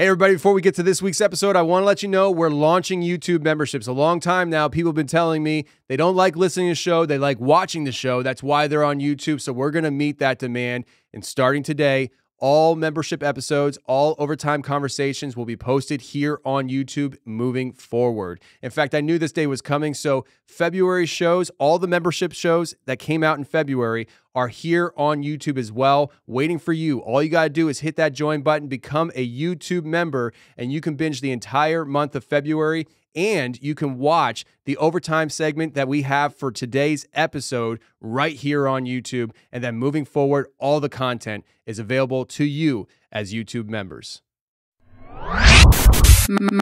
Hey, everybody, before we get to this week's episode, I want to let you know we're launching YouTube memberships. A long time now, people have been telling me they don't like listening to the show, they like watching the show. That's why they're on YouTube. So we're going to meet that demand. And starting today, all membership episodes, all overtime conversations will be posted here on YouTube moving forward. In fact, I knew this day was coming. So, February shows, all the membership shows that came out in February are here on YouTube as well, waiting for you. All you got to do is hit that join button, become a YouTube member, and you can binge the entire month of February and you can watch the overtime segment that we have for today's episode right here on YouTube. And then moving forward, all the content is available to you as YouTube members.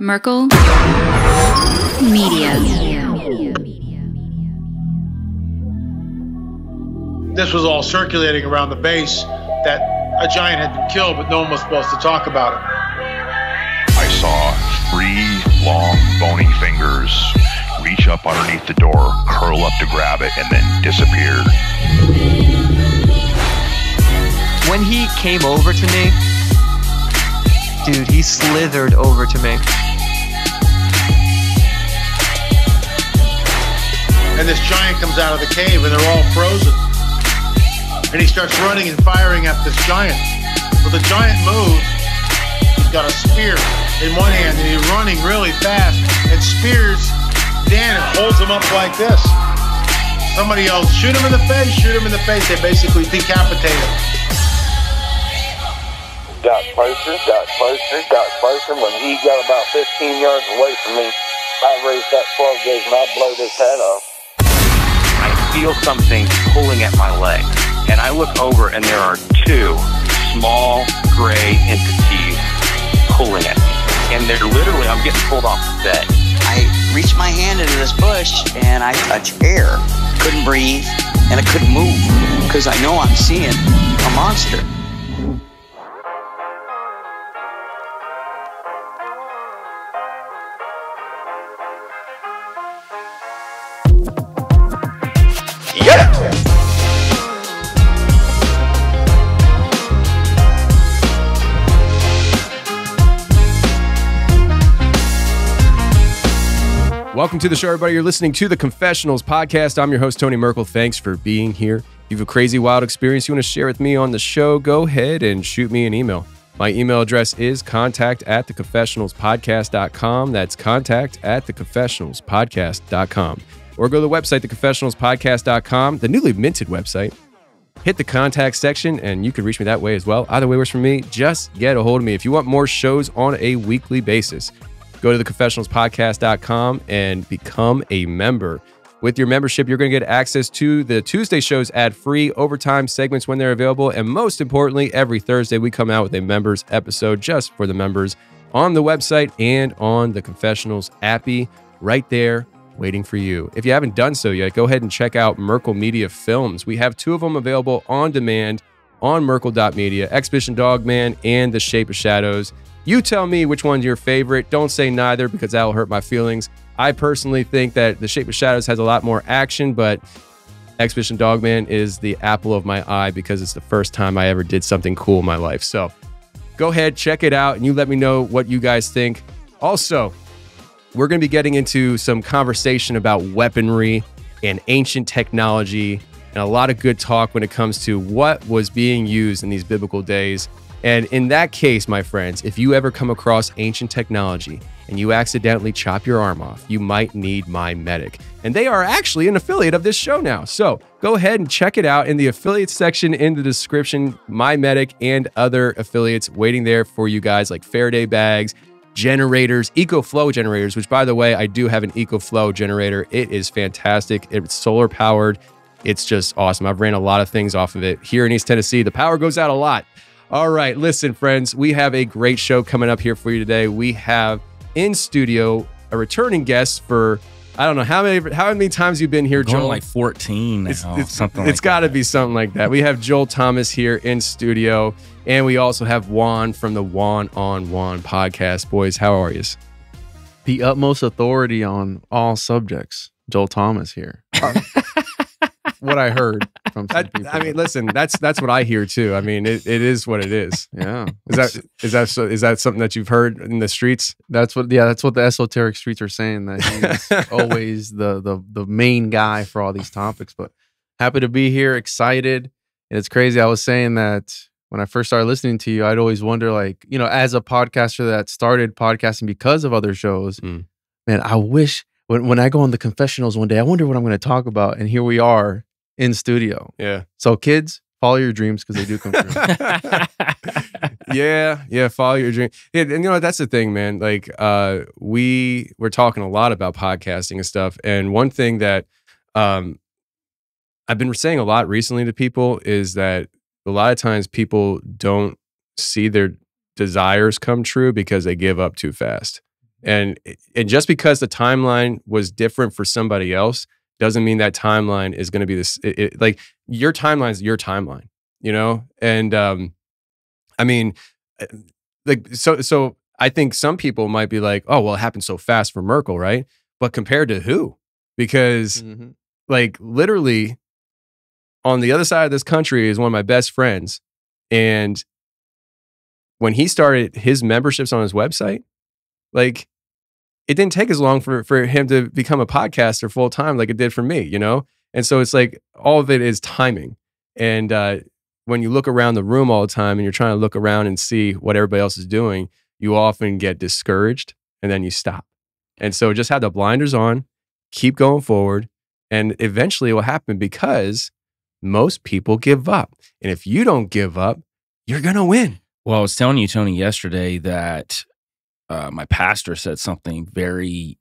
Merkel Media. This was all circulating around the base that a giant had been killed, but no one was supposed to talk about it. I saw three long, bony fingers reach up underneath the door, curl up to grab it, and then disappear. When he came over to me, dude, he slithered over to me. And this giant comes out of the cave and they're all frozen. And he starts running and firing at this giant. Well, the giant moves. He's got a spear in one hand and he's running really fast and spears Dan and holds him up like this. Somebody yells, shoot him in the face, shoot him in the face. They basically decapitate him. got closer, got closer, got closer. When he got about 15 yards away from me, I raised that 12 gauge and I blowed his head off. I feel something pulling at my leg. And I look over and there are two small gray entities pulling me. And they're literally, I'm getting pulled off the bed. I reached my hand into this bush and I touched air. Couldn't breathe and I couldn't move because I know I'm seeing a monster. Welcome to the show, everybody. You're listening to the Confessionals podcast. I'm your host, Tony Merkel. Thanks for being here. If you have a crazy, wild experience you want to share with me on the show, go ahead and shoot me an email. My email address is contact at theconfessionalspodcast.com. That's contact at theconfessionalspodcast.com. Or go to the website, theconfessionalspodcast.com, the newly minted website. Hit the contact section and you can reach me that way as well. Either way works for me. Just get a hold of me. If you want more shows on a weekly basis, go to theconfessionalspodcast.com and become a member. With your membership, you're going to get access to the Tuesday shows ad free, overtime segments when they're available. And most importantly, every Thursday, we come out with a members episode just for the members on the website and on the Confessionals appy right there waiting for you. If you haven't done so yet, go ahead and check out Merkel Media Films. We have two of them available on demand on Merkel.media Exhibition Dogman and The Shape of Shadows. You tell me which one's your favorite. Don't say neither because that'll hurt my feelings. I personally think that The Shape of Shadows has a lot more action, but Exhibition Dogman is the apple of my eye because it's the first time I ever did something cool in my life. So go ahead, check it out, and you let me know what you guys think. Also, we're going to be getting into some conversation about weaponry and ancient technology and a lot of good talk when it comes to what was being used in these biblical days. And in that case, my friends, if you ever come across ancient technology and you accidentally chop your arm off, you might need My Medic. And they are actually an affiliate of this show now. So go ahead and check it out in the affiliate section in the description. My Medic and other affiliates waiting there for you guys, like Faraday bags, generators, EcoFlow generators, which by the way, I do have an EcoFlow generator. It is fantastic. It's solar powered. It's just awesome. I've ran a lot of things off of it here in East Tennessee. The power goes out a lot. All right, listen, friends, we have a great show coming up here for you today. We have in studio a returning guest for I don't know how many how many times you've been here, Going Joel. like 14 now, it's, it's, something it's like got to that. be something like that. We have Joel Thomas here in studio, and we also have Juan from the Juan on Juan podcast. Boys, how are you? the utmost authority on all subjects. Joel Thomas here. what I heard from some people. I mean, listen, that's that's what I hear too. I mean, it, it is what it is. yeah, Is that is that so, is that something that you've heard in the streets? that's what? Yeah, that's what the esoteric streets are saying. That he's always the the the main guy for all these topics. But happy to be here, excited, and it's crazy. I was saying that when I first started listening to you, I'd always wonder, like, you know, as a podcaster that started podcasting because of other shows, Mm. man, I wish when when I go on the confessionals one day, I wonder what I'm going to talk about, and here we are in studio. Yeah. So, kids, follow your dreams because they do come true. yeah, yeah. Follow your dream. Yeah, and you know what? That's the thing, man. Like, uh, we we're talking a lot about podcasting and stuff. And one thing that um, I've been saying a lot recently to people is that a lot of times people don't see their desires come true because they give up too fast. And and just because the timeline was different for somebody else doesn't mean that timeline is going to be this. It, it- like your timeline is your timeline, you know. And um, I mean, uh, like so so. I think some people might be like, "Oh, well, it happened so fast for Merkel, right?" But compared to who? Because Mhm. like literally on the other side of this country is one of my best friends and when he started his memberships on his website like it didn't take as long for for him to become a podcaster full time like it did for me you know and so it's like all of it is timing and uh when you look around the room all the time and you're trying to look around and see what everybody else is doing you often get discouraged and then you stop and so just have the blinders on keep going forward and eventually it will happen because most people give up. And if you don't give up, you're going to win. Well, I was telling you, Tony, yesterday that uh, my pastor said something very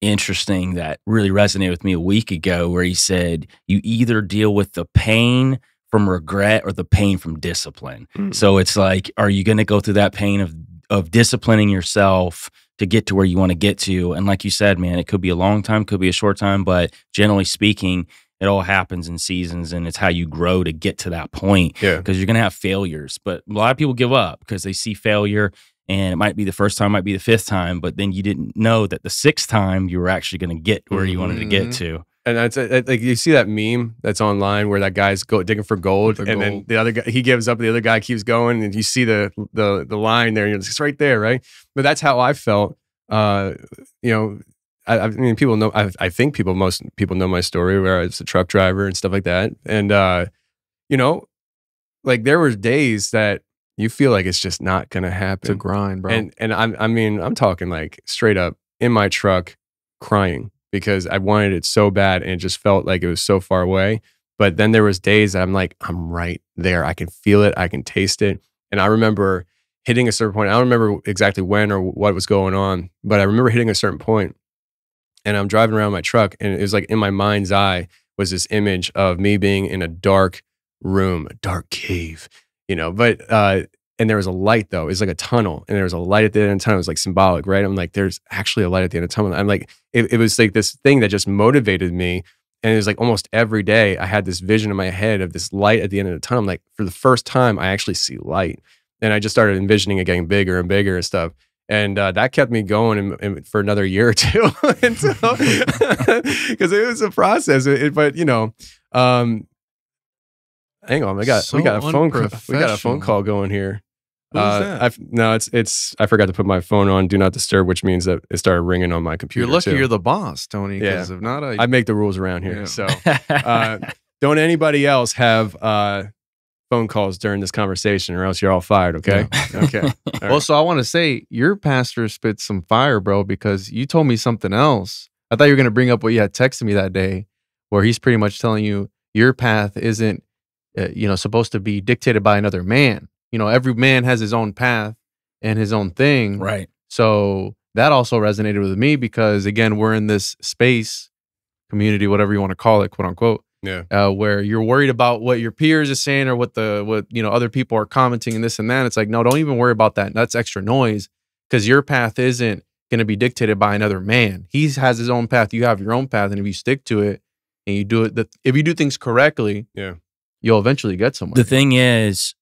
interesting that really resonated with me a week ago, where he said, You either deal with the pain from regret or the pain from discipline. Mm. So it's like, are you going to go through that pain of, of disciplining yourself to get to where you want to get to? And like you said, man, it could be a long time, could be a short time, but generally speaking, it all happens in seasons and it's how you grow to get to that point Yeah. because you're going to have failures. But a lot of people give up because they see failure and it might be the first time, might be the fifth time, but then you didn't know that the sixth time you were actually going to get where you wanted to get Mhm. to. And that's like you see that meme that's online where that guy's go digging for gold, For and then the other guy he gives up, the other guy keeps going, and you see the the the line there, and you're just it's right there, right? But that's how I felt. Uh, you know, I, I mean, people know. I, I think people, most people know my story, where I was a truck driver and stuff like that, and uh, you know, like there were days that you feel like it's just not gonna happen. It's a grind, bro. And and I'm I mean I'm talking like straight up in my truck crying because I wanted it so bad and it just felt like it was so far away. But then there was days that I'm like I'm right there. I can feel it. I can taste it. And I remember hitting a certain point. I don't remember exactly when or what was going on, but I remember hitting a certain point and I'm driving around my truck and it was like in my mind's eye was this image of me being in a dark room, a dark cave, you know, but uh and there was a light though. It was like a tunnel, and there was a light at the end of the tunnel. It was like symbolic, right? I'm like, there's actually a light at the end of the tunnel. I'm like, it, it was like this thing that just motivated me. And it was like almost every day I had this vision in my head of this light at the end of the tunnel. I'm like, for the first time, I actually see light. And I just started envisioning it getting bigger and bigger and stuff. And uh, that kept me going in, in- for another year or two because it was a process. It- it- but you know, um, hang on, we got So we got a phone call, we got a phone call going here. Uh? I've, no, it's it's. I forgot to put my phone on do not disturb, which means that it started ringing on my computer. you're lucky too. you're the boss, Tony. Yeah. If not, I, I make the rules around here. Yeah. So uh, don't anybody else have uh, phone calls during this conversation, or else you're all fired. Okay. Okay. All right. Also, I want to say your pastor spit some fire, bro, because you told me something else. I thought you were going to bring up what you had texted me that day, where he's pretty much telling you your path isn't, uh, you know, supposed to be dictated by another man. You know, every man has his own path and his own thing. Right. So that also resonated with me because, again, we're in this space, community, whatever you want to call it, quote unquote, yeah. uh, where you're worried about what your peers are saying or what the what you know other people are commenting and this and that. It's like no, don't even worry about that. That's extra noise because your path isn't going to be dictated by another man. He has his own path. You have your own path, and if you stick to it and you do it, the, if you do things correctly, Yeah. You'll eventually get somewhere. The thing is,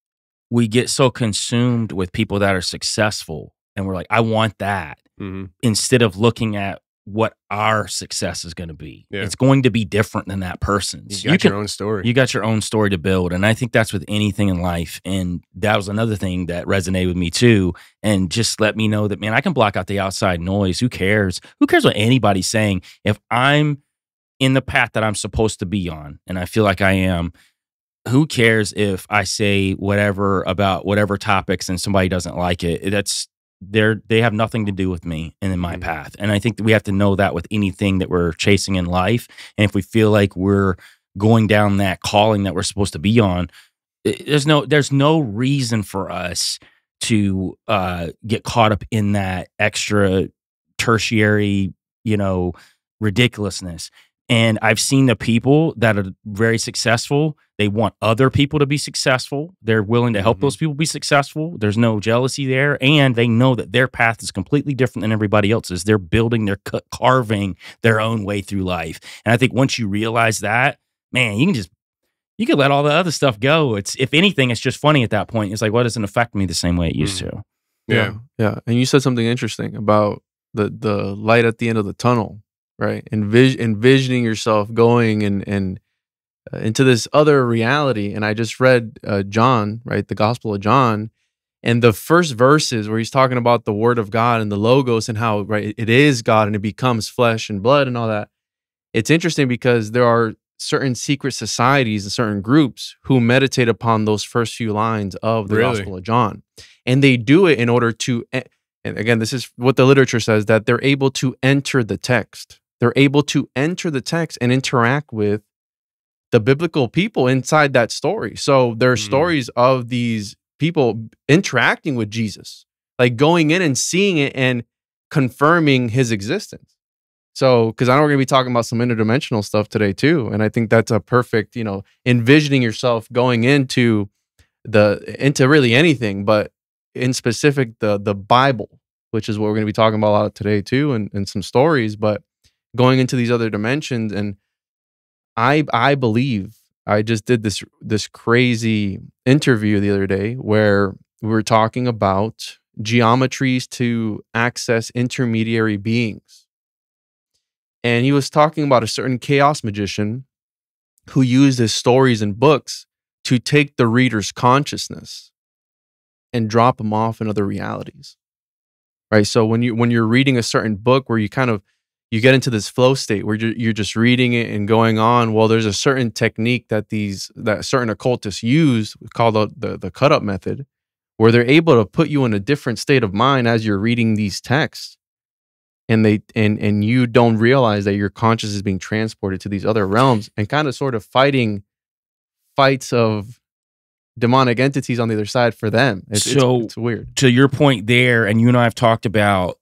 we get so consumed with people that are successful and we're like, I want that Mhm. instead of looking at what our success is going to be. Yeah. It's going to be different than that person's. You got your own story. You got your own story to build. And I think that's with anything in life. And that was another thing that resonated with me too. And just let me know that, man, I can block out the outside noise. Who cares? Who cares what anybody's saying? If I'm in the path that I'm supposed to be on, and I feel like I am, who cares if I say whatever about whatever topics and somebody doesn't like it? That's they're they have nothing to do with me and in my path. And I think that we have to know that with anything that we're chasing in life. And if we feel like we're going down that calling that we're supposed to be on, there's no there's no reason for us to uh, get caught up in that extra tertiary, you know, ridiculousness. And I've seen the people that are very successful. They want other people to be successful. They're willing to help mm-hmm. those people be successful. There's no jealousy there. And they know that their path is completely different than everybody else's. They're building, they're ca- carving their own way through life. And I think once you realize that, man, you can just, you can let all the other stuff go. It's, if anything, it's just funny at that point. It's like, what doesn't affect me the same way it used mm. to? Yeah. Yeah. And you said something interesting about the the light at the end of the tunnel, right? Envis- envisioning yourself going and and uh, into this other reality. And I just read uh, John, right, the Gospel of John, and the first verses where he's talking about the Word of God and the logos and how right it is God and it becomes flesh and blood and all that. It's interesting because there are certain secret societies and certain groups who meditate upon those first few lines of the Really? Gospel of John and they do it in order to and again this is what the literature says that they're able to enter the text they're able to enter the text and interact with the biblical people inside that story so there are Mm. stories of these people interacting with jesus like going in and seeing it and confirming his existence so because i know we're going to be talking about some interdimensional stuff today too and i think that's a perfect you know envisioning yourself going into the into really anything, but in specific the the Bible, which is what we're going to be talking about a lot today too, and, and some stories. But going into these other dimensions, and I I believe I just did this this crazy interview the other day where we were talking about geometries to access intermediary beings, and he was talking about a certain chaos magician who used his stories and books to take the reader's consciousness and drop them off in other realities right? So when you when you're reading a certain book where you kind of you get into this flow state where you're, you're just reading it and going on well there's a certain technique that these that certain occultists use called the, the the cut up method where they're able to put you in a different state of mind as you're reading these texts and they and and you don't realize that your conscious is being transported to these other realms and kind of sort of fighting fights of demonic entities on the other side for them. It's, it's- So- it's, weird. to your point there, and you and I have talked about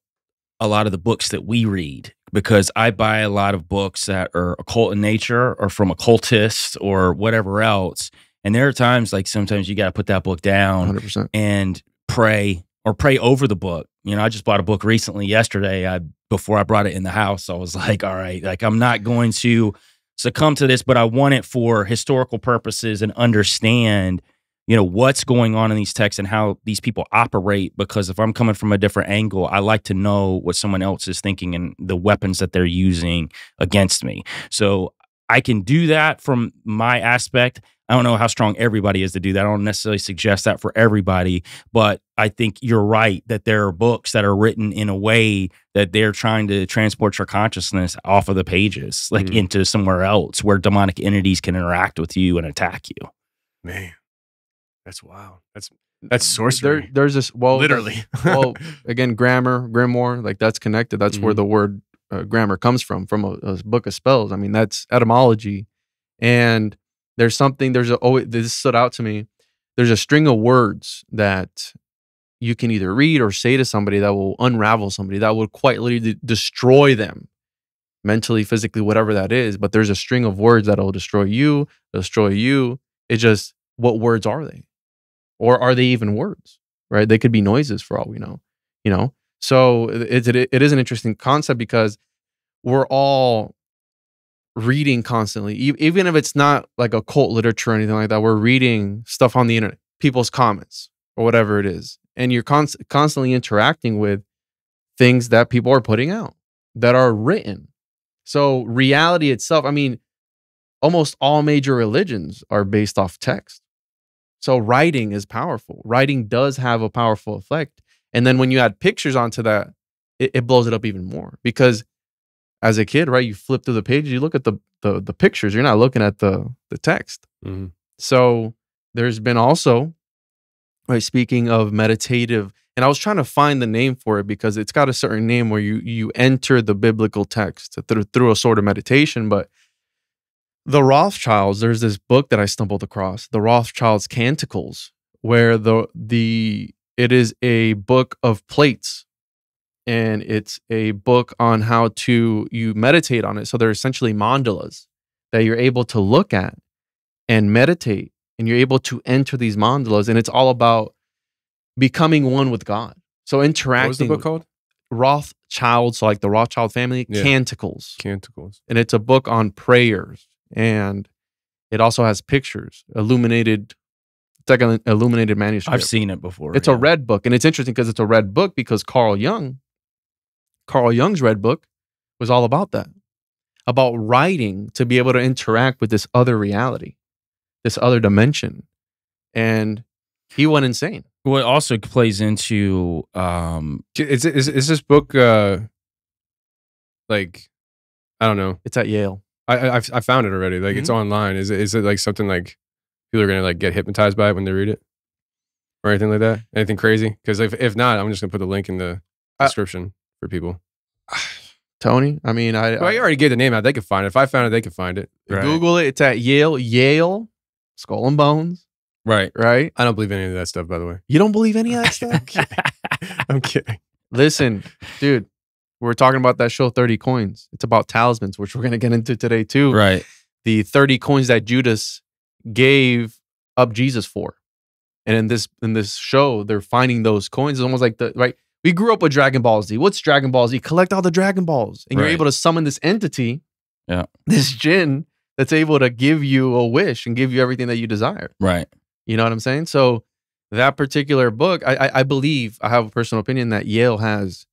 a lot of the books that we read because I buy a lot of books that are occult in nature or from occultists or whatever else. And there are times like sometimes you got to put that book down 100%. and pray or pray over the book. You know, I just bought a book recently yesterday. I before I brought it in the house, I was like, all right, like I'm not going to succumb to this, but I want it for historical purposes and understand, you know, what's going on in these texts and how these people operate. Because if I'm coming from a different angle, I like to know what someone else is thinking and the weapons that they're using against me. So I can do that from my aspect. I don't know how strong everybody is to do that. I don't necessarily suggest that for everybody, but I think you're right that there are books that are written in a way that they're trying to transport your consciousness off of the pages, like Mhm. into somewhere else where demonic entities can interact with you and attack you. Man, that's wild. That's that's There, sorcery. there's this well, Literally. well, again, grammar, grimoire, like that's connected. That's where Mhm. the word uh, grammar comes from, from a, a book of spells. I mean, that's etymology. And there's something. There's a oh, this stood out to me. There's a string of words that you can either read or say to somebody that will unravel somebody that will quite literally destroy them mentally, physically, whatever that is. But there's a string of words that'll destroy you, destroy you. it just what words are they? Or are they even words? Right? They could be noises for all we know, you know? So it, it, it is an interesting concept because we're all reading constantly, even if it's not like occult literature or anything like that. We're reading stuff on the internet, people's comments or whatever it is. And you're const- constantly interacting with things that people are putting out. that are written. So reality itself, I mean, almost all major religions are based off text. So writing is powerful. Writing does have a powerful effect. And then when you add pictures onto that, it, it blows it up even more. Because as a kid, right, you flip through the pages, you look at the the, the pictures, you're not looking at the the text. Mhm. So there's been also, right, speaking of meditative, and I was trying to find the name for it because it's got a certain name where you you enter the biblical text through through a sort of meditation, but the Rothschilds, there's this book that I stumbled across, the Rothschilds Canticles, where the the it is a book of plates and it's a book on how to you meditate on it. So they're essentially mandalas that you're able to look at and meditate and you're able to enter these mandalas and it's all about becoming one with God. So interacting What was the book called? Rothschild, so like the Rothschild family, Yeah. Canticles Canticles. and it's a book on prayers and it also has pictures illuminated it's like an illuminated manuscript I've seen it before. it's a red book and it's interesting because it's a red book because carl jung carl jung's red book was all about that about writing to be able to interact with this other reality this other dimension and he went insane Well, it also plays into um, Is, it- is, is this book uh like I don't know. it's at yale I I, I've- I found it already. Like it's Mm-hmm. online. Is it is it like something like people are gonna like get hypnotized by it when they read it, or anything like that? Anything crazy? Because if if not, I'm just gonna put the link in the Uh, description for people. tony i mean i, Well, you already gave the name out. They could find it. If I found it, they could find it. Right. google it it's at yale yale skull and bones right. right I don't believe any of that stuff, by the way. you don't believe any of that stuff I'm kidding. I'm kidding. Listen, dude, we're talking about that show 30 coins. It's about talismans, which we're going to get into today too. Right. The 30 coins that Judas gave up Jesus for. And in this in this show, they're finding those coins. It's almost like the right. We grew up with Dragon Ball Z. What's Dragon Ball Z? Collect all the Dragon Balls. And you're able to summon this entity, Yeah. this jinn that's able to give you a wish and give you everything that you desire. Right. You know what I'm saying? So that particular book, I, I I believe I have a personal opinion that Yale has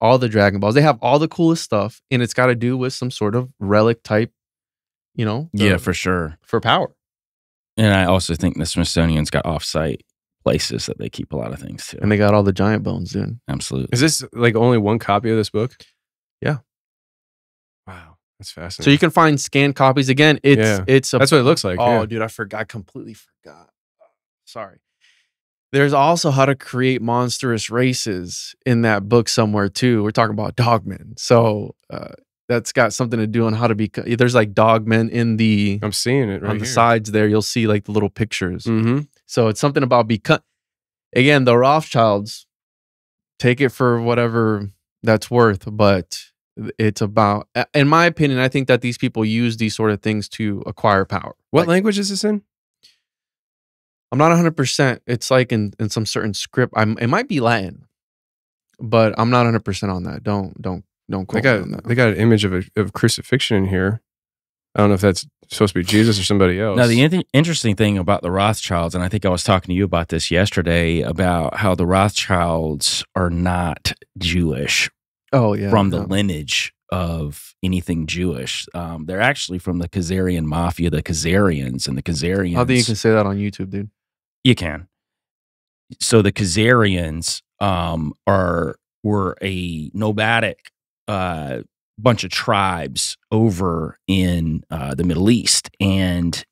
all the Dragon Balls. They have all the coolest stuff, and it's got to do with some sort of relic type, you know, Yeah, for sure. for power. And I also think the Smithsonian's got offsite places that they keep a lot of things too. And they got all the giant bones, dude. Absolutely. Is this like only one copy of this book? Yeah. Wow, that's fascinating. So you can find scanned copies. Again, it's Yeah. it's a That's what it looks like. Oh, yeah. dude, I forgot. I completely forgot. Sorry. There's also how to create monstrous races in that book somewhere too. We're talking about dogmen. So uh, that's got something to do on how to be. There's like dogmen in the I'm seeing it right on the here. sides there. You'll see like the little pictures. Mm-hmm. So it's something about become. Again, the Rothschilds take it for whatever that's worth, but it's about, in my opinion, I think that these people use these sort of things to acquire power. What Like, language is this in? I'm not 100. percent It's like in in some certain script. I'm. It might be Latin, but I'm not 100 percent on that. Don't don't don't They quote me got on that. they got an image of a of crucifixion in here. I don't know if that's supposed to be Jesus or somebody else. Now, the in- interesting thing about the Rothschilds, and I think I was talking to you about this yesterday, about how the Rothschilds are not Jewish oh yeah, from the yeah. lineage of anything Jewish. Um, they're actually from the Khazarian mafia, the Khazarians, and the Khazarians. I think you can say that on YouTube, dude. You can. So the Khazarians um, are were a nomadic uh, bunch of tribes over in uh, the Middle East, and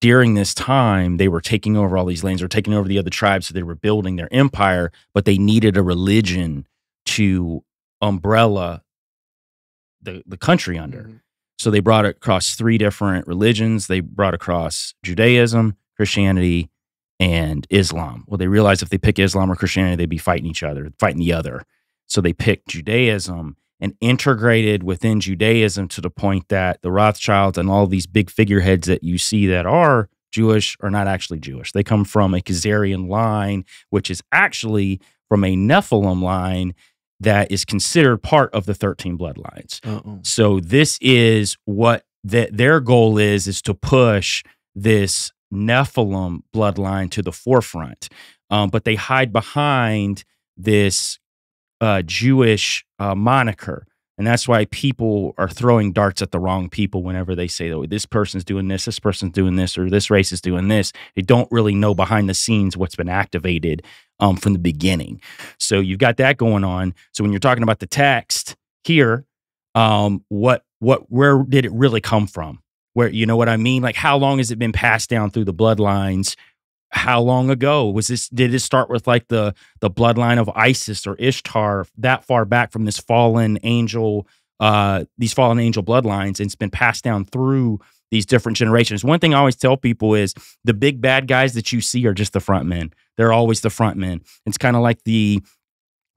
during this time, they were taking over all these lands. Were taking over the other tribes, so they were building their empire. But they needed a religion to umbrella the the country under. Mhm. So they brought across three different religions. They brought across Judaism, Christianity, and Islam. Well, they realized if they pick Islam or Christianity, they'd be fighting each other, fighting the other. So they picked Judaism and integrated within Judaism to the point that the Rothschilds and all these big figureheads that you see that are Jewish are not actually Jewish. They come from a Khazarian line, which is actually from a Nephilim line that is considered part of the 13 bloodlines. Uh-oh. So this is what that their goal is is to push this Nephilim bloodline to the forefront. Um, but they hide behind this uh, Jewish uh, moniker. And that's why people are throwing darts at the wrong people whenever they say, oh, this person's doing this, this person's doing this, or this race is doing this. They don't really know behind the scenes what's been activated um, from the beginning. So you've got that going on. So when you're talking about the text here, um, what what where did it really come from? Where you know what I mean? Like how long has it been passed down through the bloodlines? How long ago was this? Did it start with like the the bloodline of Isis or Ishtar that far back from this fallen angel, uh, these fallen angel bloodlines, and it's been passed down through these different generations. One thing I always tell people is the big bad guys that you see are just the front men. They're always the front men. It's kind of like the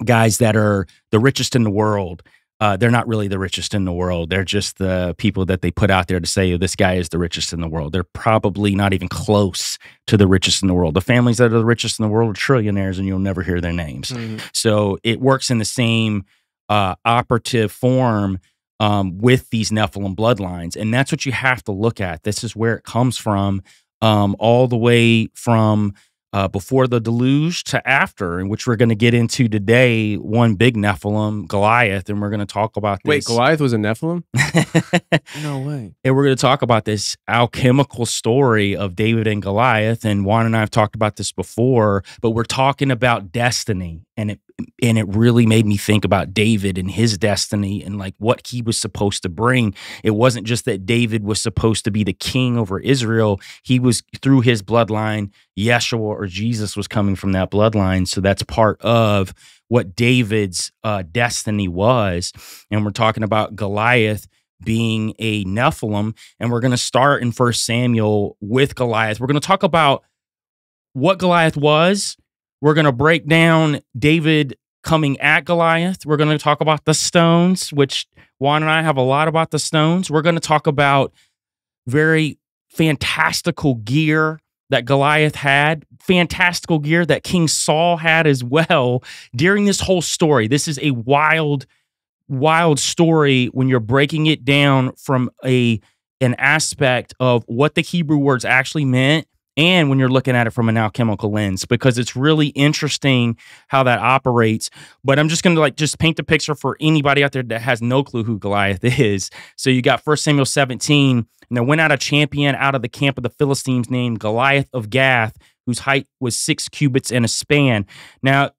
guys that are the richest in the world uh, they're not really the richest in the world. They're just the people that they put out there to say oh, this guy is the richest in the world. They're probably not even close to the richest in the world. The families that are the richest in the world are trillionaires, and you'll never hear their names. Mm-hmm. So it works in the same uh, operative form um, with these Nephilim bloodlines, and that's what you have to look at. This is where it comes from, um, all the way from uh, before the deluge to after, in which we're going to get into today. One big Nephilim, Goliath, and we're going to talk about this. Wait, Goliath was a Nephilim? no way. And we're going to talk about this alchemical story of David and Goliath. And Juan and I have talked about this before, but we're talking about destiny, and it and it really made me think about David and his destiny and like what he was supposed to bring. It wasn't just that David was supposed to be the king over Israel, he was through his bloodline, Yeshua or Jesus was coming from that bloodline. So that's part of what David's uh, destiny was. And we're talking about Goliath being a Nephilim. And we're going to start in First Samuel with Goliath. We're going to talk about what Goliath was we're going to break down David coming at Goliath. We're going to talk about the stones, which Juan and I have a lot about the stones. We're going to talk about very fantastical gear that Goliath had, fantastical gear that King Saul had as well during this whole story. This is a wild, wild story when you're breaking it down from a an aspect of what the Hebrew words actually meant and when you're looking at it from an alchemical lens because it's really interesting how that operates. But i'm just going to like just paint the picture for anybody out there that has no clue who goliath is. So you got First samuel 17 and there went out a champion out of the camp of the philistines named goliath of gath whose height was six cubits and a span. Now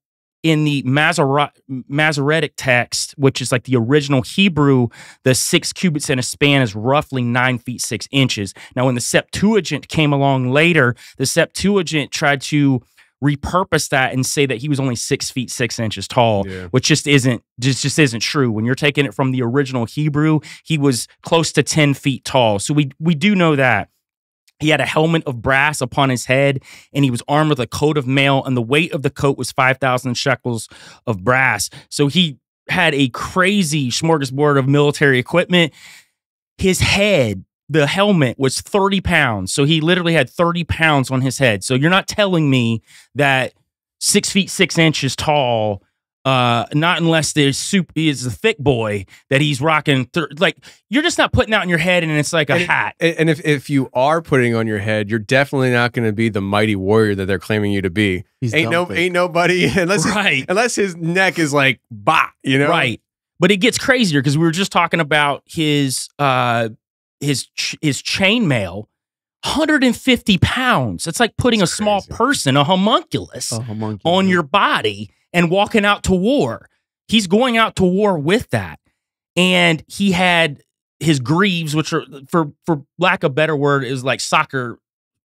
in the Masoretic text, which is like the original Hebrew, the six cubits in a span is roughly nine feet six inches. Now, when the Septuagint came along later, the Septuagint tried to repurpose that and say that he was only six feet six inches tall, yeah. which just isn't just just isn't true. When you're taking it from the original Hebrew, he was close to ten feet tall. So we we do know that. He had a helmet of brass upon his head, and he was armed with a coat of mail, and the weight of the coat was 5,000 shekels of brass. So he had a crazy smorgasbord of military equipment. His head, the helmet, was 30 pounds. So he literally had 30 pounds on his head. So you're not telling me that six feet six inches tall uh, not unless there's soup is a thick boy that he's rocking. Th- like you're just not putting out in your head, and it's like a and hat. It, and if if you are putting on your head, you're definitely not going to be the mighty warrior that they're claiming you to be. He's ain't no ain't nobody unless right. unless his neck is like bah, you know, right. But it gets crazier because we were just talking about his uh his ch- his chainmail. 150 pounds. It's like putting That's a small person, a homunculus, a homunculus, on your body and walking out to war. He's going out to war with that. And he had his greaves, which are for for lack of better word, is like soccer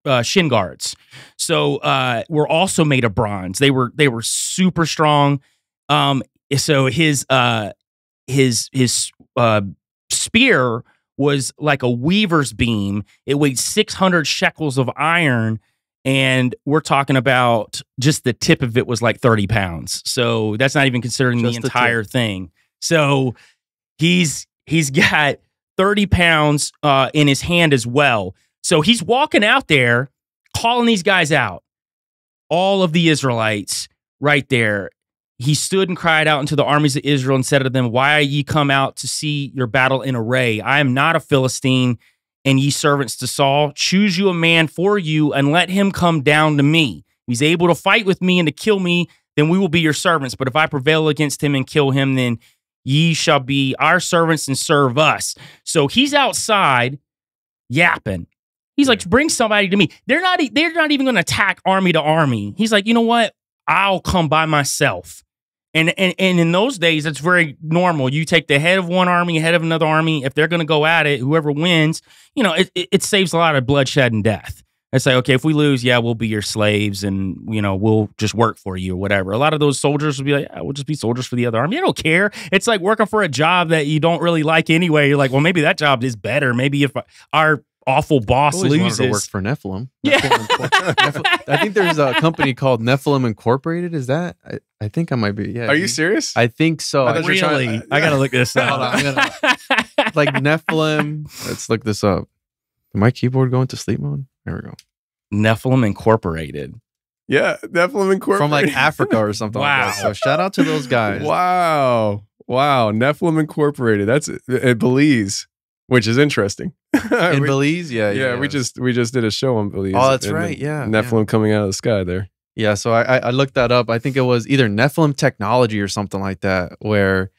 uh, shin guards. So uh, were also made of bronze. They were they were super strong. Um, so his uh, his his uh, spear was like a weaver's beam. It weighed six hundred shekels of iron, and we're talking about just the tip of it was like 30 pounds. So that's not even considering just the entire the thing. So he's he's got 30 pounds uh, in his hand as well. So he's walking out there calling these guys out. All of the israelites right there he stood and cried out unto the armies of israel and said to them why are ye come out to see your battle in array i am not a philistine and ye servants to Saul, choose you a man for you and let him come down to me. He's able to fight with me and to kill me, then we will be your servants. But if I prevail against him and kill him, then ye shall be our servants and serve us. So he's outside yapping. He's like, bring somebody to me. They're not. They're not even going to attack army to army. He's like, you know what? I'll come by myself. And, and and in those days, it's very normal. You take the head of one army, head of another army. If they're going to go at it, whoever wins, you know, it, it, it saves a lot of bloodshed and death. It's like, okay, if we lose, yeah, we'll be your slaves, and you know, we'll just work for you or whatever. A lot of those soldiers would be like, yeah, we'll just be soldiers for the other army. I don't care. It's like working for a job that you don't really like anyway. You're like, well, maybe that job is better. Maybe if our awful boss Always wanted loses, to work for Nephilim. Yeah. Nephilim Incorpor- I think there's a company called Nephilim Incorporated. Is that? I, I think I might be. Yeah. Are you serious? I think so. I thought you were trying- really, I gotta look this up. Hold on, I'm gonna- like Nephilim. Let's look this up. Did my keyboard go into sleep mode? There we go. Nephilim Incorporated. yeah, Nephilim Incorporated. From like Africa or something. like that. Wow. So shout out to those guys. Wow. Wow. Nephilim Incorporated. That's at Belize, which is interesting. In we, Belize, yeah, yeah, yeah. we just we just did a show on Belize. Oh, that's right, yeah, Nephilim coming out of the sky there. Yeah, so I, I I looked that up. I think it was either Nephilim technology or something like that, where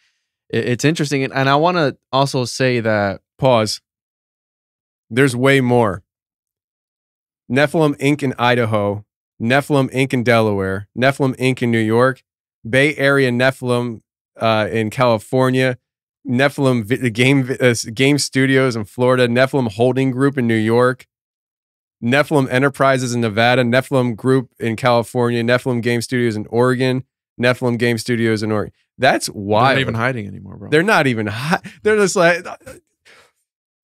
it- it's interesting. And, and I want to also say that Pause. There's way more. Nephilim Inc. in Idaho, Nephilim Inc. in Delaware, Nephilim Inc. in New York, Bay Area Nephilim uh, in California, Nephilim vi- game uh, game studios in Florida, Nephilim Holding Group in New York, Nephilim Enterprises in Nevada, Nephilim Group in California, Nephilim Game Studios in Oregon, Nephilim Game Studios in Oregon. That's why they're wild. not even hiding anymore, bro. They're not even hi- They're just like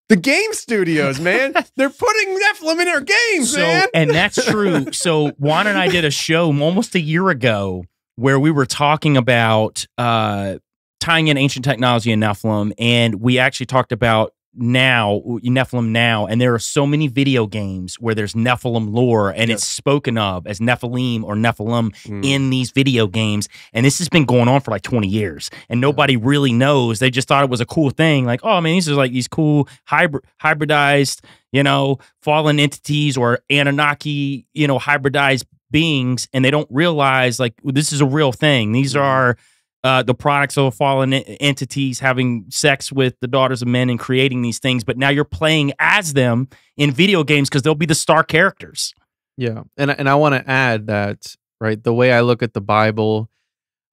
the game studios, man. They're putting Nephilim in their games, So, man. and that's true. So Juan and I did a show almost a year ago where we were talking about uh, tying in ancient technology and Nephilim, and we actually talked about now Nephilim now, and there are so many video games where there's Nephilim lore and it's spoken of as Nephilim or Nephilim Mm. in these video games, and this has been going on for like 20 years, and nobody really knows. They just thought it was a cool thing, like, oh man, these are like these cool hybrid hybridized, you know, fallen entities or Anunnaki, you know, hybridized beings, and they don't realize like this is a real thing. These are uh, the products of fallen entities having sex with the daughters of men and creating these things. But now you're playing as them in video games because they'll be the star characters. Yeah, and and I want to add that right the way I look at the Bible,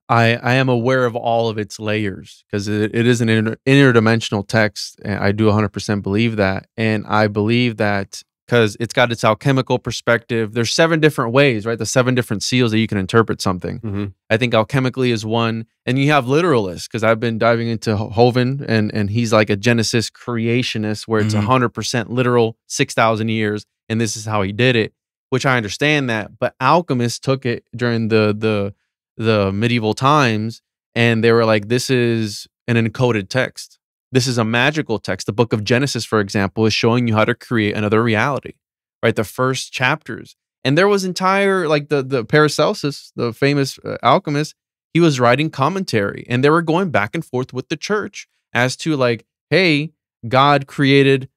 I I am aware of all of its layers because it, it is an inter, interdimensional text, and I do 100% believe that, and I believe that because it's got its alchemical perspective. There's seven different ways, right? The seven different seals that you can interpret something. Mhm. I think alchemically is one, and you have literalists because I've been diving into Ho- Hovind, and and he's like a Genesis creationist where it's Mhm. hundred percent literal, six thousand years, and this is how he did it. Which I understand that, but alchemists took it during the the the medieval times, and they were like, "This is an encoded text. This is a magical text." The Book of Genesis, for example, is showing you how to create another reality. Right, the first chapters, and there was entire like the the Paracelsus, the famous uh, alchemist, he was writing commentary, and they were going back and forth with the church as to like, hey, God created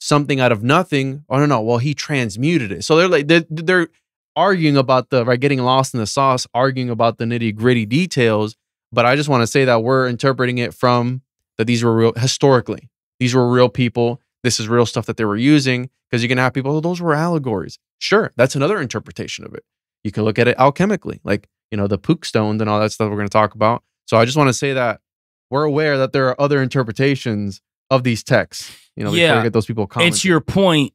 something out of nothing. Oh no, no, well he transmuted it. So they're like they're, they're arguing about the right, getting lost in the sauce, arguing about the nitty gritty details. But I just want to say that we're interpreting it from that these were real historically. These were real people. This is real stuff that they were using because you can have people. Oh, those were allegories. Sure, that's another interpretation of it. You can look at it alchemically, like you know the pook stones and all that stuff we're going to talk about. So I just want to say that we're aware that there are other interpretations of these texts. You know, Yeah. get those people commenting. It's your point,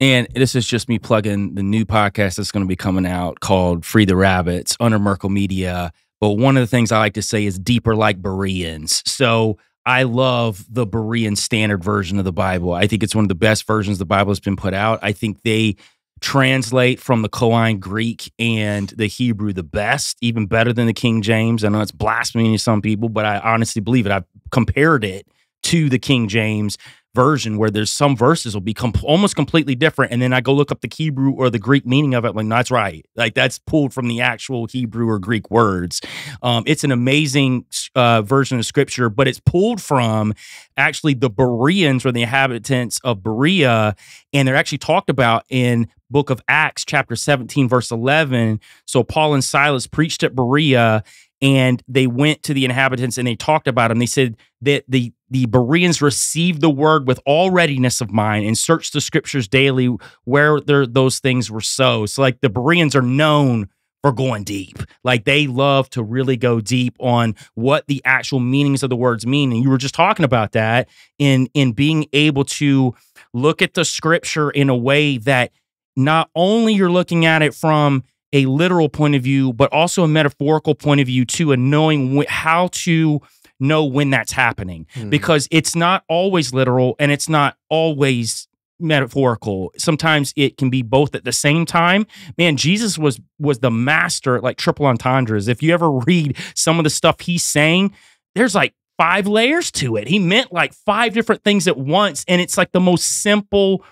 and this is just me plugging the new podcast that's going to be coming out called "Free the Rabbits" under Merkel Media. But one of the things I like to say is deeper like Bereans. So I love the Berean standard version of the Bible. I think it's one of the best versions the Bible has been put out. I think they translate from the Koine Greek and the Hebrew the best, even better than the King James. I know it's blasphemy to some people, but I honestly believe it. I've compared it to the King James version where there's some verses will be almost completely different and then i go look up the hebrew or the greek meaning of it like no, that's right. Like that's pulled from the actual hebrew or greek words. Um, it's an amazing uh, version of scripture but it's pulled from actually the bereans or the inhabitants of berea and they're actually talked about in book of acts chapter 17 verse 11 so paul and silas preached at berea and they went to the inhabitants and they talked about them. They said that the the Bereans received the word with all readiness of mind and searched the scriptures daily where there, those things were so. So like the Bereans are known for going deep. Like they love to really go deep on what the actual meanings of the words mean. And you were just talking about that in in being able to look at the scripture in a way that not only you're looking at it from a literal point of view, but also a metaphorical point of view too, and knowing wh- how to know when that's happening. Mhm. because it's not always literal and it's not always metaphorical. Sometimes it can be both at the same time. Man jesus was was the master at like triple entendres. If you ever read some of the stuff he's saying there's like five layers to it. He meant like five different things at once and it's like the most simple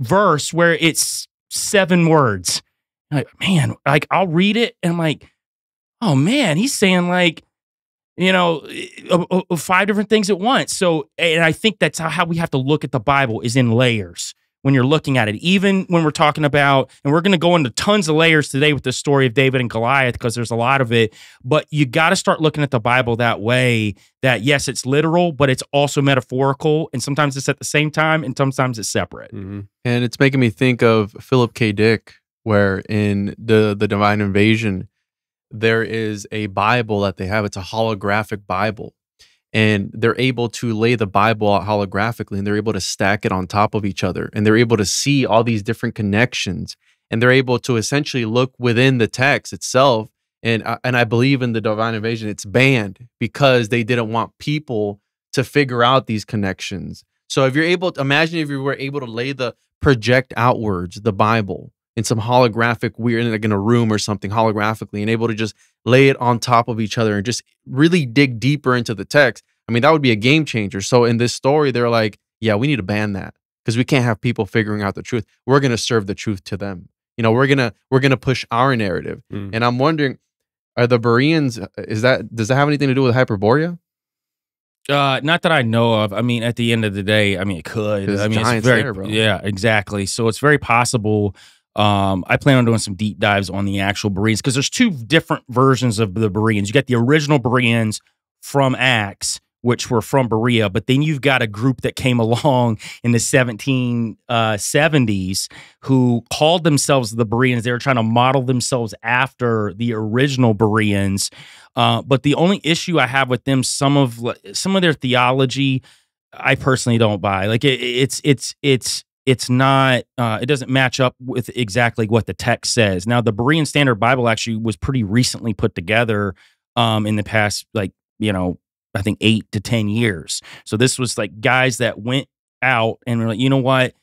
verse where it's seven words like man like i'll read it and i'm like oh man he's saying like you know uh, five different things at once so and i think that's how, how we have to look at the bible is in layers when you're looking at it even when we're talking about and we're going to go into tons of layers today with the story of david and goliath because there's a lot of it but you got to start looking at the bible that way that yes it's literal but it's also metaphorical and sometimes it's at the same time and sometimes it's separate Mm-hmm. And it's making me think of Philip K. Dick, where in the the Divine Invasion, there is a Bible that they have. It's a holographic Bible, and they're able to lay the Bible out holographically, and they're able to stack it on top of each other, and they're able to see all these different connections, and they're able to essentially look within the text itself. And I- and I believe in the Divine Invasion, it's banned because they didn't want people to figure out these connections. So if you're able to imagine if you were able to lay the project outwards the Bible in some holographic weird like in a room or something holographically and able to just lay it on top of each other and just really dig deeper into the text. I mean, that would be a game changer. So in this story, they're like, yeah, we need to ban that because we can't have people figuring out the truth. We're going to serve the truth to them. You know, we're going to we're going to push our narrative. Mm. And I'm wondering are the Bereans is that does that have anything to do with Hyperborea? Uh, not that I know of. I mean, at the end of the day, I mean, it could. I mean, it's very, there, bro. yeah, exactly. So it's very possible. Um, I plan on doing some deep dives on the actual Bereans because there's two different versions of the Bereans. You got the original Bereans from Acts, which were from Berea, but then you've got a group that came along in the 1770s who called themselves the Bereans. They were trying to model themselves after the original Bereans. Uh, but the only issue I have with them, some of some of their theology, I personally don't buy. Like it, it's it's it's it's not uh, it doesn't match up with exactly what the text says. Now the Berean Standard Bible actually was pretty recently put together um, in the past like you know I think eight to ten years. So this was like guys that went out and were like, you know what,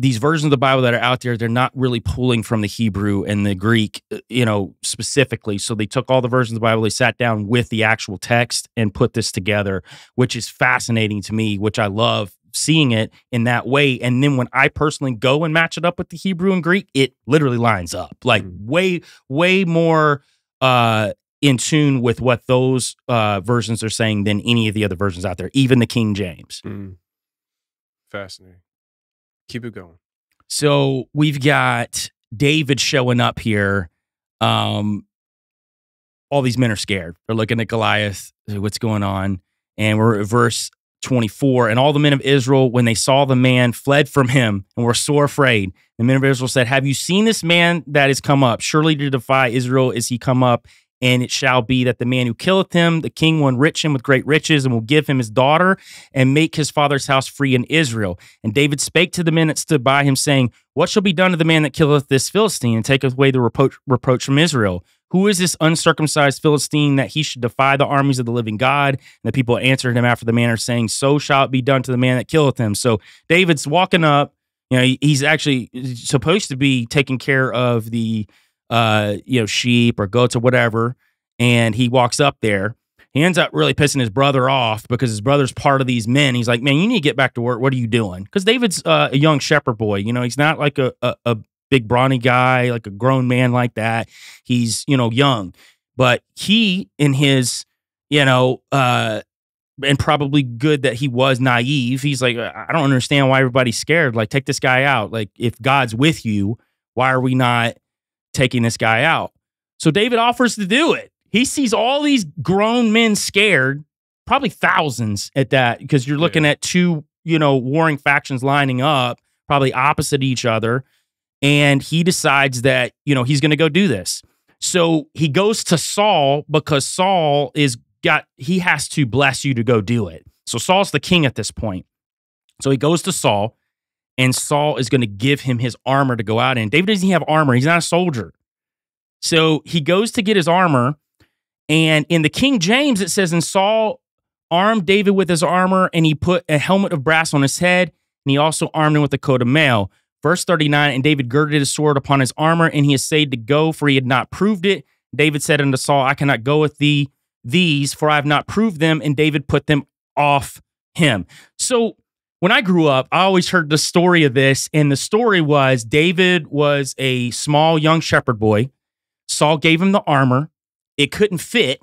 these versions of the Bible that are out there, they're not really pulling from the Hebrew and the Greek, uh, you know, specifically. So they took all the versions of the Bible, they sat down with the actual text and put this together, which is fascinating to me, which I love seeing it in that way. And then when I personally go and match it up with the Hebrew and Greek, it literally lines up like way, way more uh in tune with what those uh versions are saying than any of the other versions out there, even the King James. Mm. Fascinating. Keep it going. So we've got David showing up here. Um, all these men are scared. They're looking at Goliath. What's going on? And we're at verse 24. And all the men of Israel, when they saw the man, fled from him and were sore afraid. The men of Israel said, Have you seen this man that is come up? Surely to defy Israel is he come up. And it shall be that the man who killeth him, the king will enrich him with great riches and will give him his daughter and make his father's house free in Israel. And David spake to the men that stood by him, saying, What shall be done to the man that killeth this Philistine and taketh away the reproach, reproach from Israel? Who is this uncircumcised Philistine that he should defy the armies of the living God? And the people answered him after the manner, saying, So shall it be done to the man that killeth him. So David's walking up. You know, he's actually supposed to be taking care of the, uh, you know, sheep or goats or whatever. And he walks up there. He ends up really pissing his brother off because his brother's part of these men. He's like, "Man, you need to get back to work. What are you doing?" Because David's uh, a young shepherd boy. You know, he's not like a, a a big brawny guy, like a grown man like that. He's you know young, but he in his you know uh and probably good that he was naive. He's like, I I don't understand why everybody's scared. Like, take this guy out. Like, if God's with you, why are we not taking this guy out? So David offers to do it. he sees all these grown men scared, probably thousands at that, because you're looking at two, you know, warring factions lining up, probably opposite each other. And he decides that, you know, he's going to go do this. So he goes to Saul because Saul is got, he has to bless you to go do it. So Saul's the king at this point. So he goes to Saul, and Saul is going to give him his armor to go out in. David doesn't have armor, he's not a soldier. So he goes to get his armor. And in the King James, it says, And Saul armed David with his armor, and he put a helmet of brass on his head, and he also armed him with a coat of mail. Verse 39 And David girded his sword upon his armor, and he essayed to go, for he had not proved it. David said unto Saul, I cannot go with thee these, for I have not proved them. And David put them off him. So when I grew up, I always heard the story of this. And the story was David was a small young shepherd boy. Saul gave him the armor, it couldn't fit.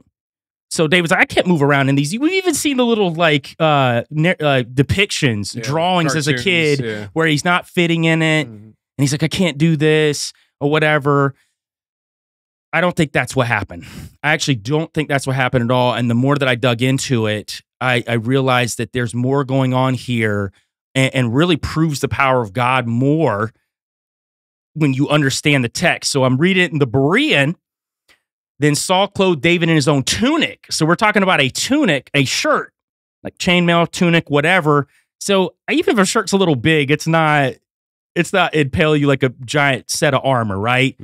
So David's like, I can't move around in these. We've even seen the little like uh, nar- uh depictions, Yeah, drawings as a kid yeah. where he's not fitting in it. And he's like, I can't do this or whatever. I don't think that's what happened. I actually don't think that's what happened at all. And the more that I dug into it, I, I realized that there's more going on here and, and really proves the power of God more when you understand the text. So I'm reading it in the Berean. Then Saul clothed David in his own tunic. So we're talking about a tunic, a shirt, like chainmail, tunic, whatever. So even if a shirt's a little big, it's not, it's not impale you like a giant set of armor, right?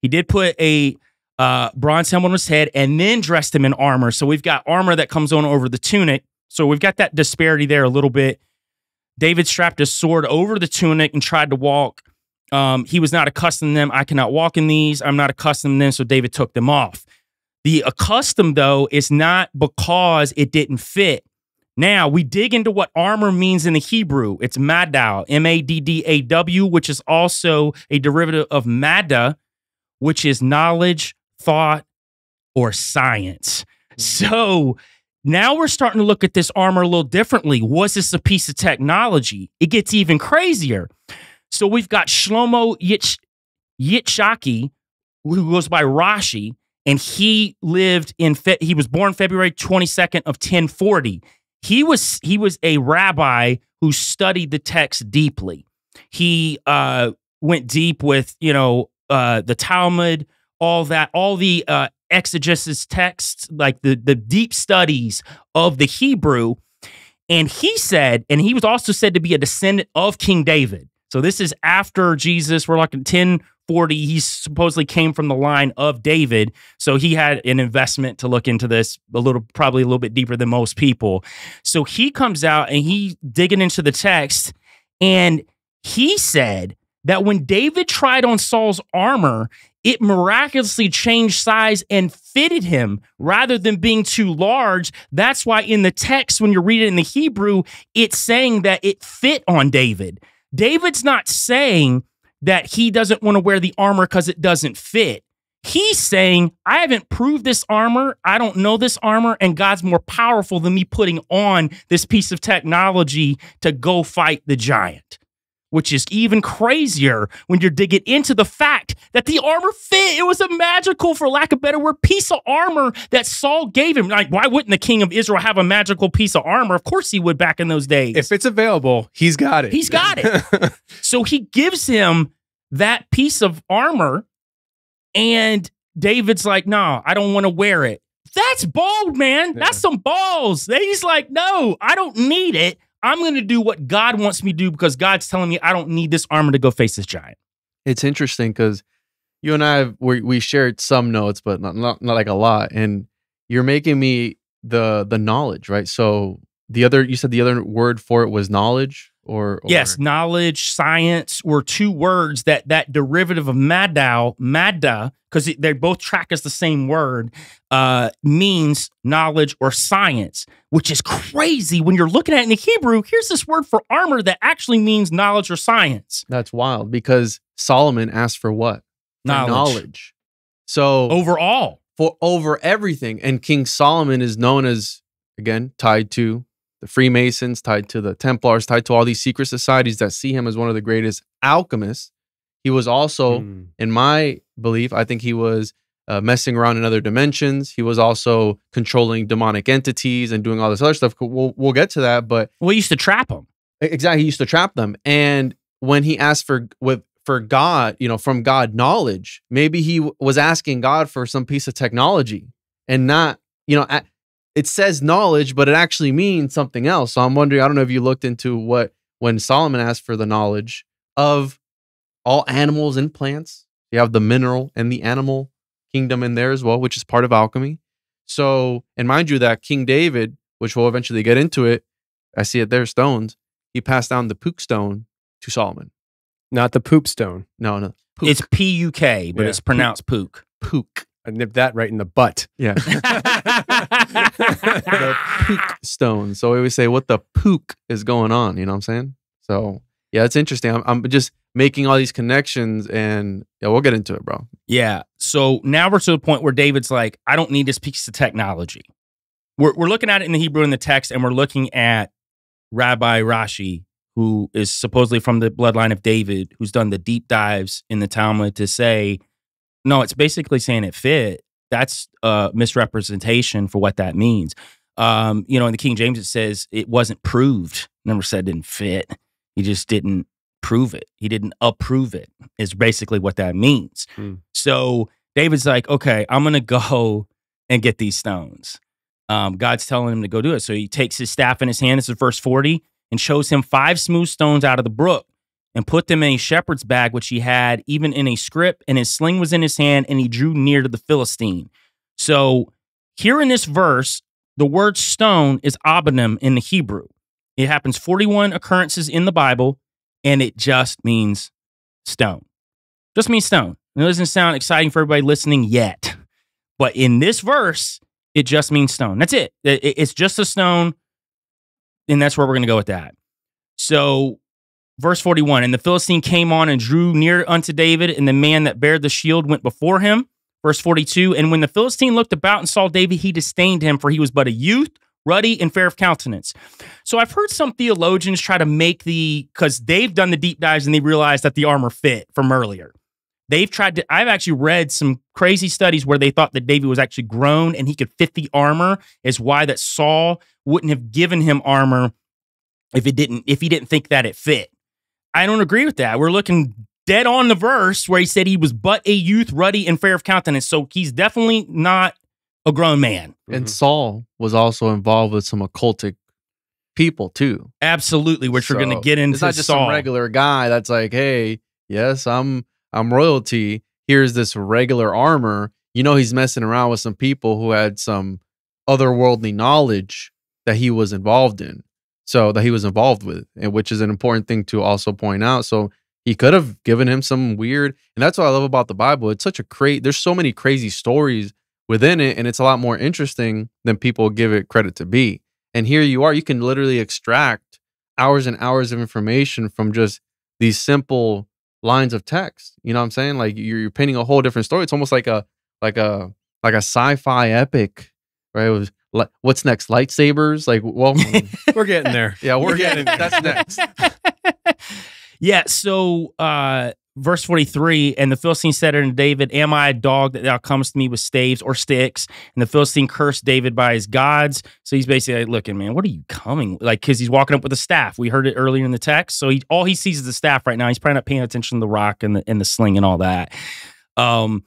He did put a uh, bronze helmet on his head and then dressed him in armor. So we've got armor that comes on over the tunic. So we've got that disparity there a little bit. David strapped his sword over the tunic and tried to walk. Um, he was not accustomed to them. I cannot walk in these. I'm not accustomed to them. So David took them off. The accustomed, though, is not because it didn't fit. Now we dig into what armor means in the Hebrew. It's madaw, M A D D A W, which is also a derivative of madda, which is knowledge, thought, or science. So now we're starting to look at this armor a little differently. Was this a piece of technology? It gets even crazier. So we've got Shlomo Yitch, Yitzhaki, who goes by Rashi, and he lived in Fe- he was born February 22nd of 1040. He was he was a rabbi who studied the text deeply. He uh, went deep with you know uh, the Talmud, all that, all the uh, exegesis texts, like the the deep studies of the Hebrew. And he said, and he was also said to be a descendant of King David. So this is after Jesus. We're like in 1040. He supposedly came from the line of David. So he had an investment to look into this a little, probably a little bit deeper than most people. So he comes out and he digging into the text, and he said that when David tried on Saul's armor, it miraculously changed size and fitted him rather than being too large. That's why in the text, when you read it in the Hebrew, it's saying that it fit on David. David's not saying that he doesn't want to wear the armor because it doesn't fit. He's saying, I haven't proved this armor. I don't know this armor, and God's more powerful than me putting on this piece of technology to go fight the giant which is even crazier when you're digging into the fact that the armor fit. It was a magical, for lack of better word, piece of armor that Saul gave him. Like, why wouldn't the king of Israel have a magical piece of armor? Of course he would back in those days. If it's available, he's got it. He's got it. so he gives him that piece of armor, and David's like, no, I don't want to wear it. That's bold, man. That's some balls. He's like, no, I don't need it. I'm going to do what God wants me to do because God's telling me I don't need this armor to go face this giant. It's interesting because you and I have, we, we shared some notes, but not, not not like a lot. And you're making me the the knowledge, right? So the other you said the other word for it was knowledge, or, or Yes, knowledge, science were two words that that derivative of maddow, madda, because they both track as the same word, uh, means knowledge or science, which is crazy when you're looking at it in the Hebrew. Here's this word for armor that actually means knowledge or science. That's wild because Solomon asked for what? For Knowledge. knowledge. So overall, for over everything, and King Solomon is known as again tied to the Freemasons, tied to the Templars, tied to all these secret societies that see him as one of the greatest alchemists. He was also, Hmm. in my belief, I think he was uh, messing around in other dimensions. He was also controlling demonic entities and doing all this other stuff. We'll we'll get to that, but We used to trap him. exactly he used to trap them. And when he asked for with for God, you know, from God knowledge, maybe he w- was asking God for some piece of technology and not, you know, it says knowledge, but it actually means something else. So I'm wondering, I don't know if you looked into what when Solomon asked for the knowledge of all animals and plants. You have the mineral and the animal kingdom in there as well, which is part of alchemy. So, and mind you, that King David, which we'll eventually get into it, I see it there, stones. He passed down the Pook stone to Solomon. Not the poop stone. No, no, It's P U K, but Yeah. it's pronounced pook. Pook. I nipped that right in the butt. Yeah, the Pook stone. So we always say, "What the Pook is going on?" You know what I'm saying? So yeah, it's interesting. I'm, I'm just making all these connections, and yeah, we'll get into it, bro. Yeah. So now we're to the point where David's like, I don't need this piece of technology. We're, we're looking at it in the Hebrew in the text, and we're looking at Rabbi Rashi, who is supposedly from the bloodline of David, who's done the deep dives in the Talmud to say, no, it's basically saying it fit. That's a misrepresentation for what that means. Um, you know, in the King James, it says it wasn't proved. Never said it didn't fit. He just didn't prove it. He didn't approve it, is basically what that means. Hmm. So David's like, okay, I'm going to go and get these stones. Um, God's telling him to go do it. So he takes his staff in his hand, this is verse 40, and shows him five smooth stones out of the brook and put them in a shepherd's bag, which he had, even in a scrip, and his sling was in his hand, and he drew near to the Philistine. So here in this verse, the word stone is abonim in the Hebrew. It happens 41 occurrences in the Bible, and it just means stone. Just means stone. It doesn't sound exciting for everybody listening yet. But in this verse, it just means stone. That's it- It's just a stone. And that's where we're going to go with that. So, verse 41 And the Philistine came on and drew near unto David, and the man that bare the shield went before him. Verse 42 And when the Philistine looked about and saw David, he disdained him, for he was but a youth, ruddy, and fair of countenance. So, I've heard some theologians try to make the, because they've done the deep dives and they realized that the armor fit from earlier. They've tried to, I've actually read some crazy studies where they thought that David was actually grown and he could fit the armor, is why that Saul wouldn't have given him armor if it didn't, if he didn't think that it fit. I don't agree with that. We're looking dead on the verse where he said he was but a youth, ruddy, and fair of countenance. So he's definitely not a grown man. And Saul was also involved with some occultic people too. Absolutely, which we're going to get into. It's not just Saul. some regular guy that's like, hey, yes, I'm I'm royalty. Here's this regular armor. You know, he's messing around with some people who had some otherworldly knowledge that he was involved in. So that he was involved with, and which is an important thing to also point out. So he could have given him some weird, and that's what I love about the Bible. It's such a crazy. There's so many crazy stories within it, and it's a lot more interesting than people give it credit to be. And here you are, you can literally extract hours and hours of information from just these simple lines of text. You know what I'm saying? Like you're, you're painting a whole different story. It's almost like a like a like a sci-fi epic, right? It was li- what's next? Lightsabers? Like, well, We're getting there. yeah, we're getting that's next. yeah. So, uh, verse 43 And the Philistine said unto David, Am I a dog that thou comest to me with staves or sticks? And the Philistine cursed David by his gods. So he's basically like, Looking, man, what are you coming? Like, because he's walking up with a staff. We heard it earlier in the text. So he, all he sees is the staff right now. He's probably not paying attention to the rock and the, and the sling and all that. Um,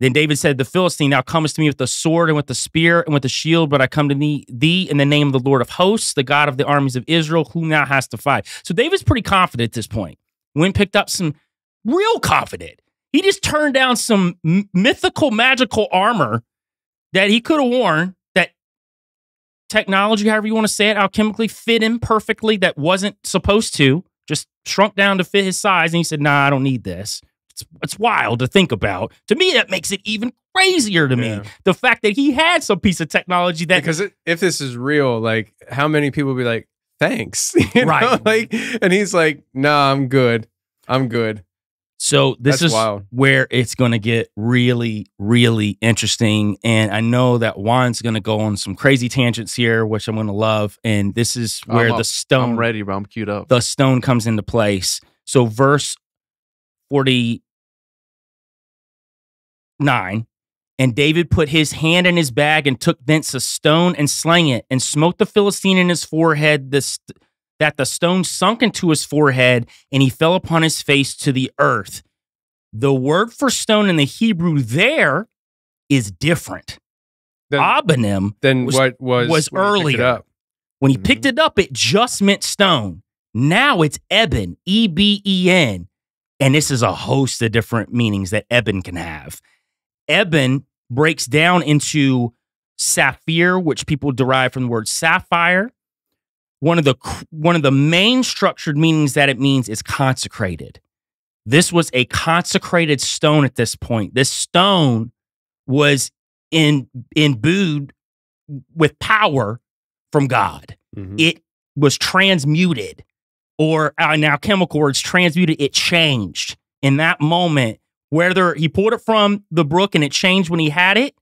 then David said, The Philistine now comest to me with the sword and with the spear and with the shield, but I come to thee, thee in the name of the Lord of hosts, the God of the armies of Israel, whom thou hast to fight. So David's pretty confident at this point. Went picked up some real confident. He just turned down some mythical, magical armor that he could have worn that technology, however you want to say it, alchemically fit him perfectly that wasn't supposed to, just shrunk down to fit his size. And he said, Nah, I don't need this. It's, it's wild to think about. To me, that makes it even crazier to Yeah. me. The fact that he had some piece of technology that because it, if this is real, like how many people be like, thanks, You know? Right. Like, and he's like, nah, I'm good. I'm good. So this That's is wild. where it's going to get really, really interesting. And I know that Juan's going to go on some crazy tangents here, which I'm going to love. And this is where I'm the stone, I'm ready, bro. I'm queued up. the stone comes into place. So verse 49, And David put his hand in his bag and took thence a stone and slang it and smote the Philistine in his forehead, the st- that the stone sunk into his forehead and he fell upon his face to the earth. The word for stone in the Hebrew there is different. Then- Abonim Then was- what was was when you picked it earlier. When he Mhm. picked it up, it just meant stone. Now it's Eben, E B E N. And this is a host of different meanings that Eben can have. Eben breaks down into sapphire, which people derive from the word sapphire. One of the one of the main structured meanings that it means is consecrated. This was a consecrated stone at this point. This stone was in imbued with power from God Mhm. it was transmuted, or uh, now chemical words transmuted, it changed in that moment, whether he pulled it from the brook and it changed when he had it,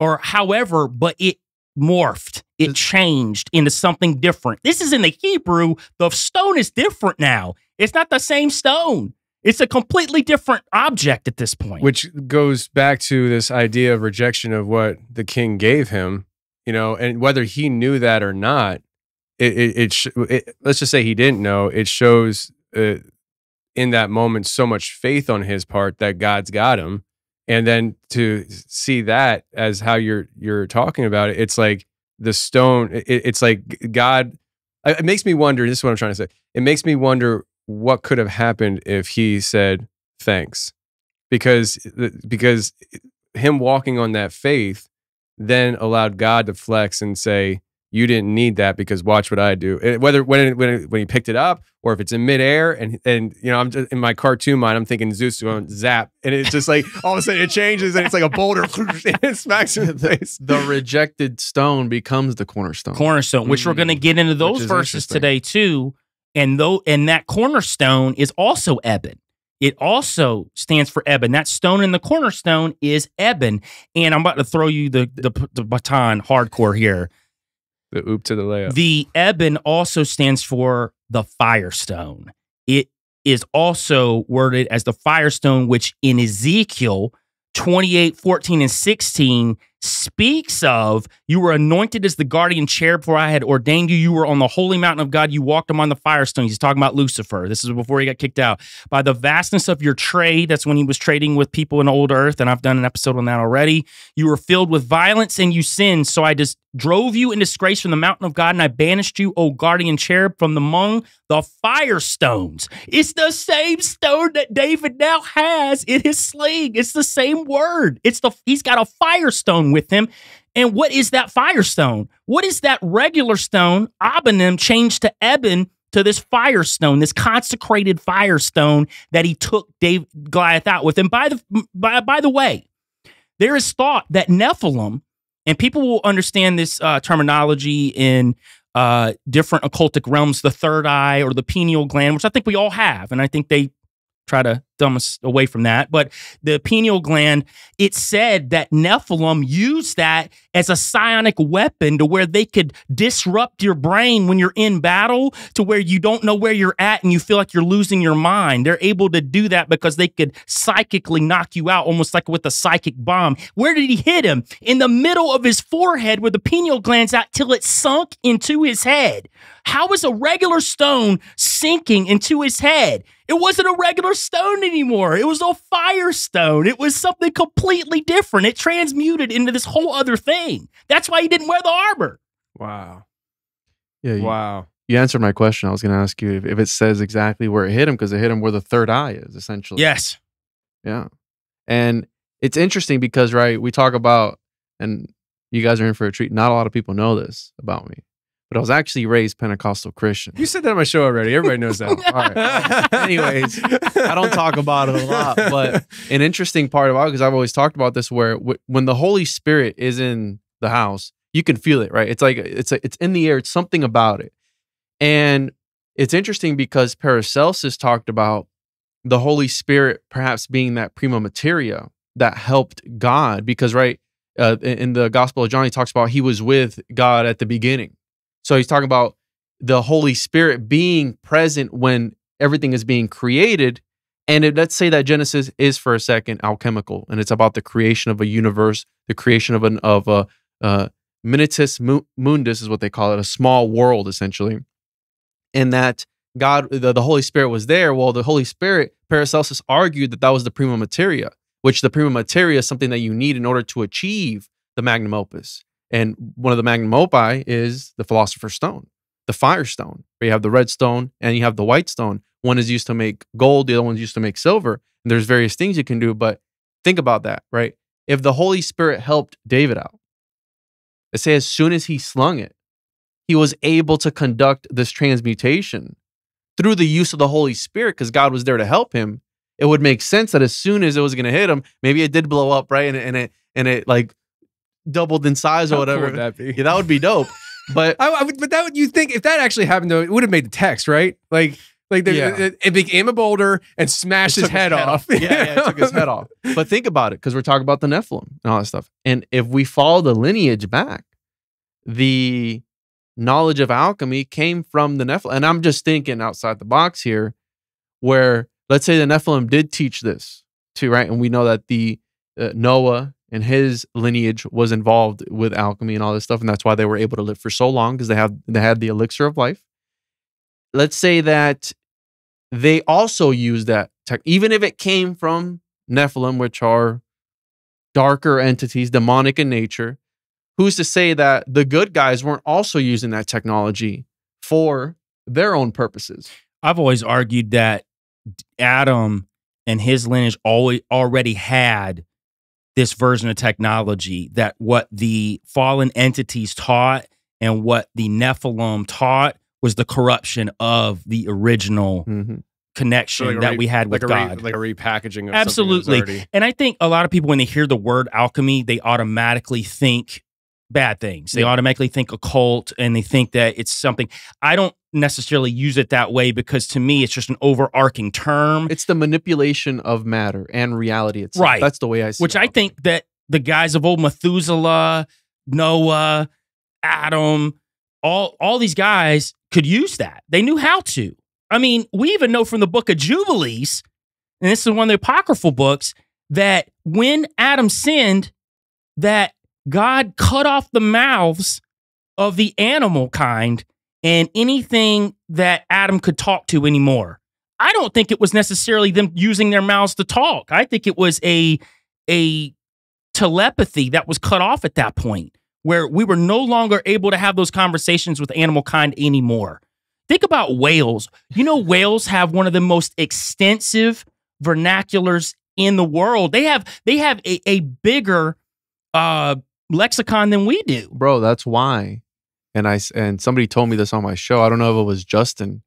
or however, but it morphed, it changed into something different. This is in the Hebrew, the stone is different now. It's not the same stone. It's a completely different object at this point. which goes back to this idea of rejection of what the king gave him you know and whether he knew that or not it, it, it, sh- it let's just say he didn't know it shows uh, in that moment so much faith on his part that god's got him and then to see that as how you're you're talking about it it's like the stone it, it's like god it makes me wonder this is what i'm trying to say it makes me wonder what could have happened if he said thanks. Because because him walking on that faith then allowed God to flex and say you didn't need that because watch what I do And whether when it, when it, when he picked it up or if it's in midair and and you know I'm just in my cartoon mind I'm thinking Zeus going zap and it's just like all of a sudden it changes and it's like a boulder and it smacks in the face The rejected stone becomes the cornerstone. cornerstone, which we're going to Mm. get into those verses today too. And though, and that cornerstone is also Eben. It also stands for Eben. That stone in the cornerstone is Eben. And I'm about to throw you the the, the baton hardcore here. The oop to the layup The Eben also stands for the firestone. It is also worded as the firestone, which in Ezekiel 28, 14, and 16 speaks of you were anointed as the guardian cherub for I had ordained you. You were on the holy mountain of God. You walked among the firestone. He's talking about Lucifer. This is before he got kicked out. By the vastness of your trade, that's when he was trading with people in old earth. And I've done an episode on that already. You were filled with violence and you sinned. So I just drove you in disgrace from the mountain of God and I banished you, O guardian cherub, from among the firestones. It's the same stone that David now has in his sling. It's the same word. It's the he's got a firestone with him. And what is that firestone? What is that regular stone? Abonim changed to Eben to this firestone, this consecrated firestone that he took Dave Goliath out with. And by the by, by the way, there is thought that Nephilim, and people will understand this uh, terminology in uh, different occultic realms, the third eye or the pineal gland, which I think we all have, and I think they try to dumb us away from that. But the pineal gland, it said that Nephilim used that as a psionic weapon to where they could disrupt your brain when you're in battle to where you don't know where you're at and you feel like you're losing your mind. They're able to do that because they could psychically knock you out almost like with a psychic bomb. Where did he hit him? In the middle of his forehead where the pineal gland's out till it sunk into his head. How is a regular stone sinking into his head? It wasn't a regular stone anymore. It was a fire stone. It was something completely different. It transmuted into this whole other thing. That's why he didn't wear the armor. wow Yeah, you, wow you answered my question. I was going to ask you if, if it says exactly where it hit him because it hit him where the third eye is, essentially. Yes. Yeah. And it's interesting because, right, we talk about, and you guys are in for a treat. Not a lot of people know this about me, but I was actually raised Pentecostal Christian. you said that on my show already everybody knows that All right. Anyways, I don't talk about it a lot, but an interesting part about it, because I've always talked about this, where w- when the Holy Spirit is in the house, you can feel it, right? It's like it's a, it's in the air. It's something about it, and it's interesting because Paracelsus talked about the Holy Spirit perhaps being that prima materia that helped God, because right uh, in in the Gospel of John, he talks about he was with God at the beginning. So he's talking about the Holy Spirit being present when everything is being created And let's say that Genesis is for a second alchemical, and it's about the creation of a universe, the creation of an of a uh, minitus mundus is what they call it, a small world essentially, and that God, the, the Holy Spirit was there. Well, the Holy Spirit, Paracelsus argued that that was the prima materia, which the prima materia is something that you need in order to achieve the magnum opus. And one of the magnum opus is the Philosopher's Stone, the Fire Stone, where you have the red stone and you have the white stone. One is used to make gold, the other one's used to make silver. And there's various things you can do, but think about that, right? If the Holy Spirit helped David out, let's say as soon as he slung it, he was able to conduct this transmutation through the use of the Holy Spirit because God was there to help him. It would make sense that as soon as it was going to hit him, maybe it did blow up, right? And, and it and it like doubled in size or How cool whatever. would that be? Yeah, that would be dope. But I, I would, but that would you think if that actually happened though, it would have made the text right. Like like the, Yeah. it, it became a boulder and smashed his took head, off. Yeah, yeah, it took his head off. But think about it, because we're talking about the Nephilim and all that stuff. And if we follow the lineage back, the knowledge of alchemy came from the Nephilim. And I'm just thinking outside the box here, where let's say the Nephilim did teach this too, right? And we know that the uh, Noah and his lineage was involved with alchemy and all this stuff, and that's why they were able to live for so long because they have they had the elixir of life. Let's say that they also use that tech, even if it came from Nephilim, which are darker entities, demonic in nature. Who's to say that the good guys weren't also using that technology for their own purposes? I've always argued that Adam and his lineage always already had this version of technology that what the fallen entities taught and what the Nephilim taught was the corruption of the original mm-hmm. connection So like that re- we had like with a re- God. like a repackaging of Absolutely. Something already, And I think a lot of people, when they hear the word alchemy, they automatically think bad things. They Yeah. automatically think occult and they think that it's something. I don't necessarily use it that way because to me, it's just an overarching term. It's the manipulation of matter and reality itself. Right. That's the way I see which it. Which I think that the guys of old Methuselah, Noah, Adam, all all these guys could use that. They knew how to. I mean, we even know from the book of Jubilees, and this is one of the apocryphal books, that when Adam sinned, that God cut off the mouths of the animal kind and anything that Adam could talk to anymore. I don't think it was necessarily them using their mouths to talk. I think it was a a telepathy that was cut off at that point where we were no longer able to have those conversations with animal kind anymore. Think about whales. You know, whales have one of the most extensive vernaculars in the world. They have they have a, a bigger uh lexicon than we do. bro. That's why. And I and somebody told me this on my show. I don't know if it was Justin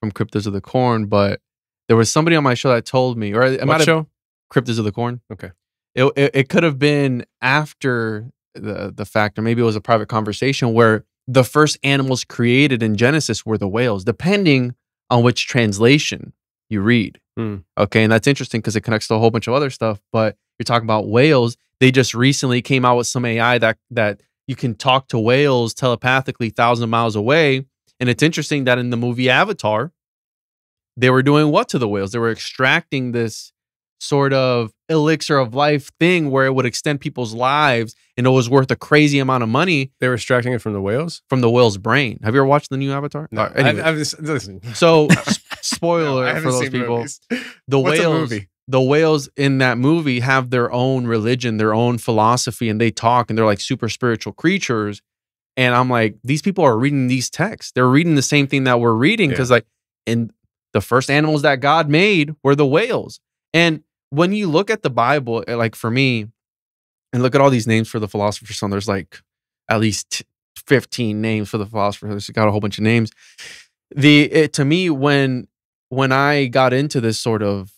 from Cryptos of the Corn, but there was somebody on my show that told me, or it What show? Cryptos of the Corn. Okay. It, it it could have been after the the fact, or maybe it was a private conversation where the first animals created in Genesis were the whales, depending on which translation you read. Hmm. Okay, and that's interesting because it connects to a whole bunch of other stuff. But you're talking about whales. They just recently came out with some AI that that you can talk to whales telepathically thousand miles away. And it's interesting that in the movie Avatar, they were doing what to the whales? They were extracting this sort of elixir of life thing where it would extend people's lives and it was worth a crazy amount of money. They were extracting it from the whales? From the whale's brain. Have you ever watched the new Avatar? No, anyway. I've, I've just, listen. So, spoiler No, for those people. movies. The What's whales, movie? The whales in that movie have their own religion, their own philosophy, and they talk and they're like super spiritual creatures. And I'm like, these people are reading these texts. They're reading the same thing that we're reading because, like, and the first animals that God made were the whales. And when you look at the Bible, eh, like for me, and look at all these names for the philosopher's stone, there's like at least 15 names for the philosopher. There's got a whole bunch of names. The it, to me when when I got into this sort of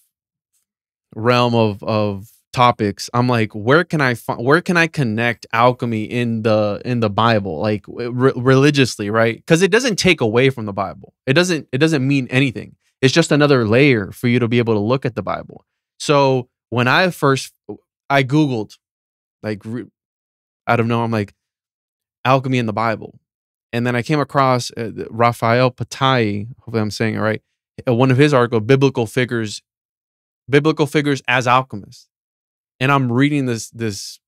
realm of of topics, I'm like, where can I find where can I connect alchemy in the in the Bible, like re- religiously, right? Because it doesn't take away from the Bible. It doesn't it doesn't mean anything. It's just another layer for you to be able to look at the Bible. So when I first I googled like re- out of nowhere, I'm like alchemy in the Bible, and then I came across uh, Raphael Patai. Hopefully, I'm saying it right. uh, One of his article, biblical figures biblical figures as alchemists. And I'm reading this this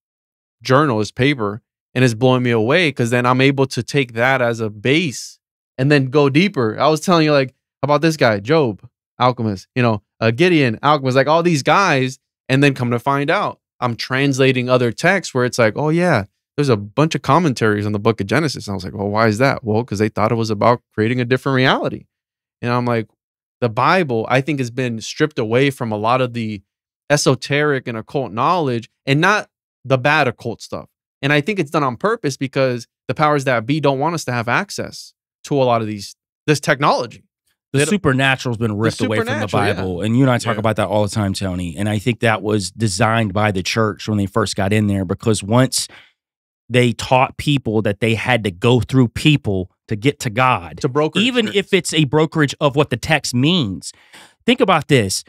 journal, this paper, and it's blowing me away because then I'm able to take that as a base and then go deeper. I was telling you like about this guy, Job, alchemist, you know, uh, Gideon, alchemist, like all these guys, and then come to find out, I'm translating other texts where it's like, oh yeah, there's a bunch of commentaries on the book of Genesis. And I was like, well, why is that? Well, because they thought it was about creating a different reality. And I'm like, the Bible, I think, has been stripped away from a lot of the esoteric and occult knowledge and not the bad occult stuff. And I think it's done on purpose because the powers that be don't want us to have access to a lot of these this technology. The supernatural's been ripped away from the supernatural, yeah. Bible. And you and I talk Yeah. about that all the time, Tony. And I think that was designed by the church when they first got in there because once they taught people that they had to go through people to get to God, broker. even if it's a brokerage of what the text means. Think about this.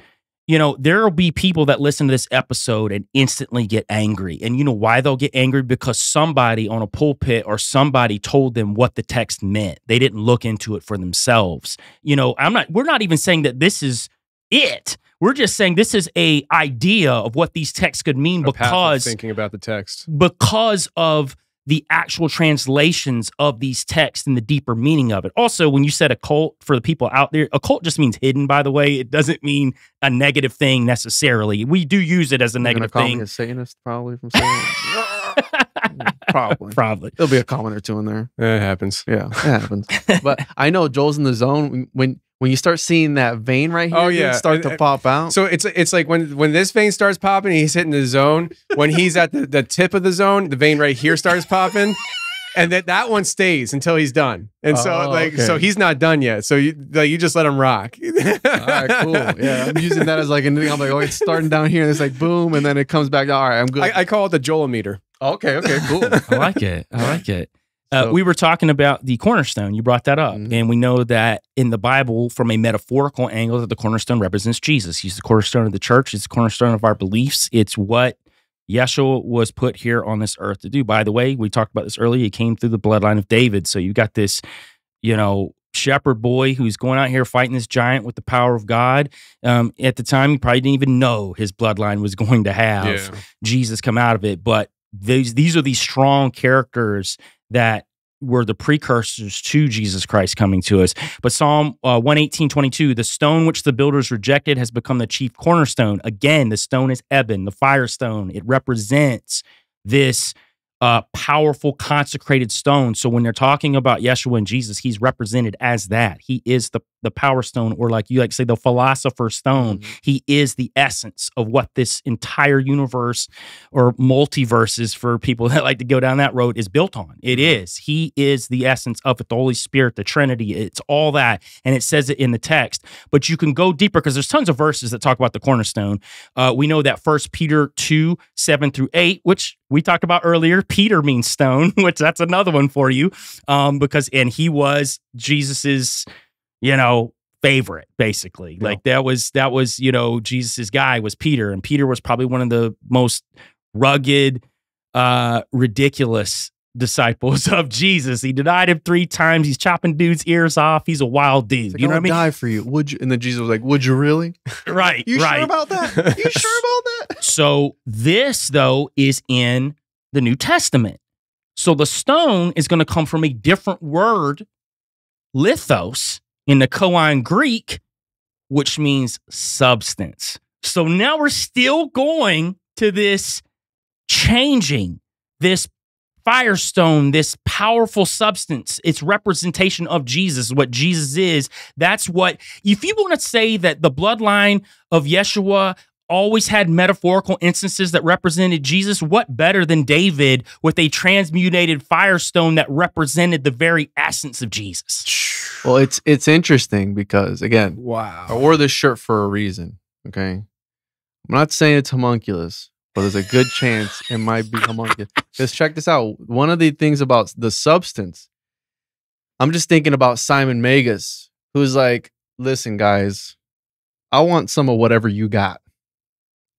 You know, there will be people that listen to this episode and instantly get angry. And you know why they'll get angry? Because somebody on a pulpit or somebody told them what the text meant. They didn't look into it for themselves. You know, I'm not we're not even saying that this is it. We're just saying this is a idea of what these texts could mean A because thinking about the text. because of the actual translations of these texts and the deeper meaning of it. Also, when you said occult for the people out there, occult just means hidden, by the way. It doesn't mean a negative thing necessarily. We do use it as a You're gonna negative call me thing. a Satanist probably from saying probably. Probably. There'll be a comment or two in there. It happens. Yeah, it happens. but I know Joel's in the zone when when you start seeing that vein right here. Oh, dude, yeah. start And- to pop out. So it's it's like when when this vein starts popping, he's hitting the zone. When he's at the, the tip of the zone, the vein right here starts popping. And that that one stays until he's done. And so Oh, like okay. so he's not done yet. So you like you just let him rock. All right, cool. Yeah, I'm using that as like anything. I'm like, oh, it's starting down here, and it's like boom, and then it comes back. All right, I'm good. I, I call it the Joelometer. okay, okay, cool. I like it. I like it. Uh, we were talking about the cornerstone. You brought that up. Mhm. And we know that in the Bible, from a metaphorical angle, that the cornerstone represents Jesus. He's the cornerstone of the church. It's the cornerstone of our beliefs. It's what Yeshua was put here on this earth to do. By the way, we talked about this earlier. He came through the bloodline of David. So you got this, you know, shepherd boy who's going out here fighting this giant with the power of God. Um, at the time, he probably didn't even know his bloodline was going to have Jesus come out of it. But these these are these strong characters that were the precursors to Jesus Christ coming to us. But Psalm uh, 118, 22, the stone which the builders rejected has become the chief cornerstone. Again, the stone is Eben, the firestone. It represents this uh, powerful consecrated stone. So when they're talking about Yeshua and Jesus, he's represented as that. He is the the power stone, or like you like to say, the philosopher's stone. He is the essence of what this entire universe or multiverses for people that like to go down that road is built on. It is. He is the essence of it, the Holy Spirit, the Trinity. It's all that. And it says it in the text. But you can go deeper because there's tons of verses that talk about the cornerstone. Uh, we know that first Peter 2, 7 through 8, which we talked about earlier. Peter means stone, which that's another one for you. Um, because and he was Jesus's, you know, favorite basically like that was that was you know jesus's guy was peter and peter was probably one of the most rugged uh ridiculous disciples of jesus he denied him three times he's chopping dudes ears off he's a wild dude Like, you know what i mean Die for you, would you? And then Jesus was like, "Would you really? right You right sure about that? You sure about that?" so this though is in the New Testament. So the stone is going to come from a different word, lithos, in the Koine Greek, which means substance. So now we're still going to this changing, this firestone, this powerful substance. It's representation of Jesus, what Jesus is. That's what, if you want to say that the bloodline of Yeshua always had metaphorical instances that represented Jesus, what better than David with a transmutated firestone that represented the very essence of Jesus? Well, it's it's interesting because again, wow, I wore this shirt for a reason. Okay, I'm not saying it's homunculus, but there's a good chance it might be homunculus. Because check this out. One of the things about the substance, I'm just thinking about Simon Magus, who's like, "Listen, guys, I want some of whatever you got.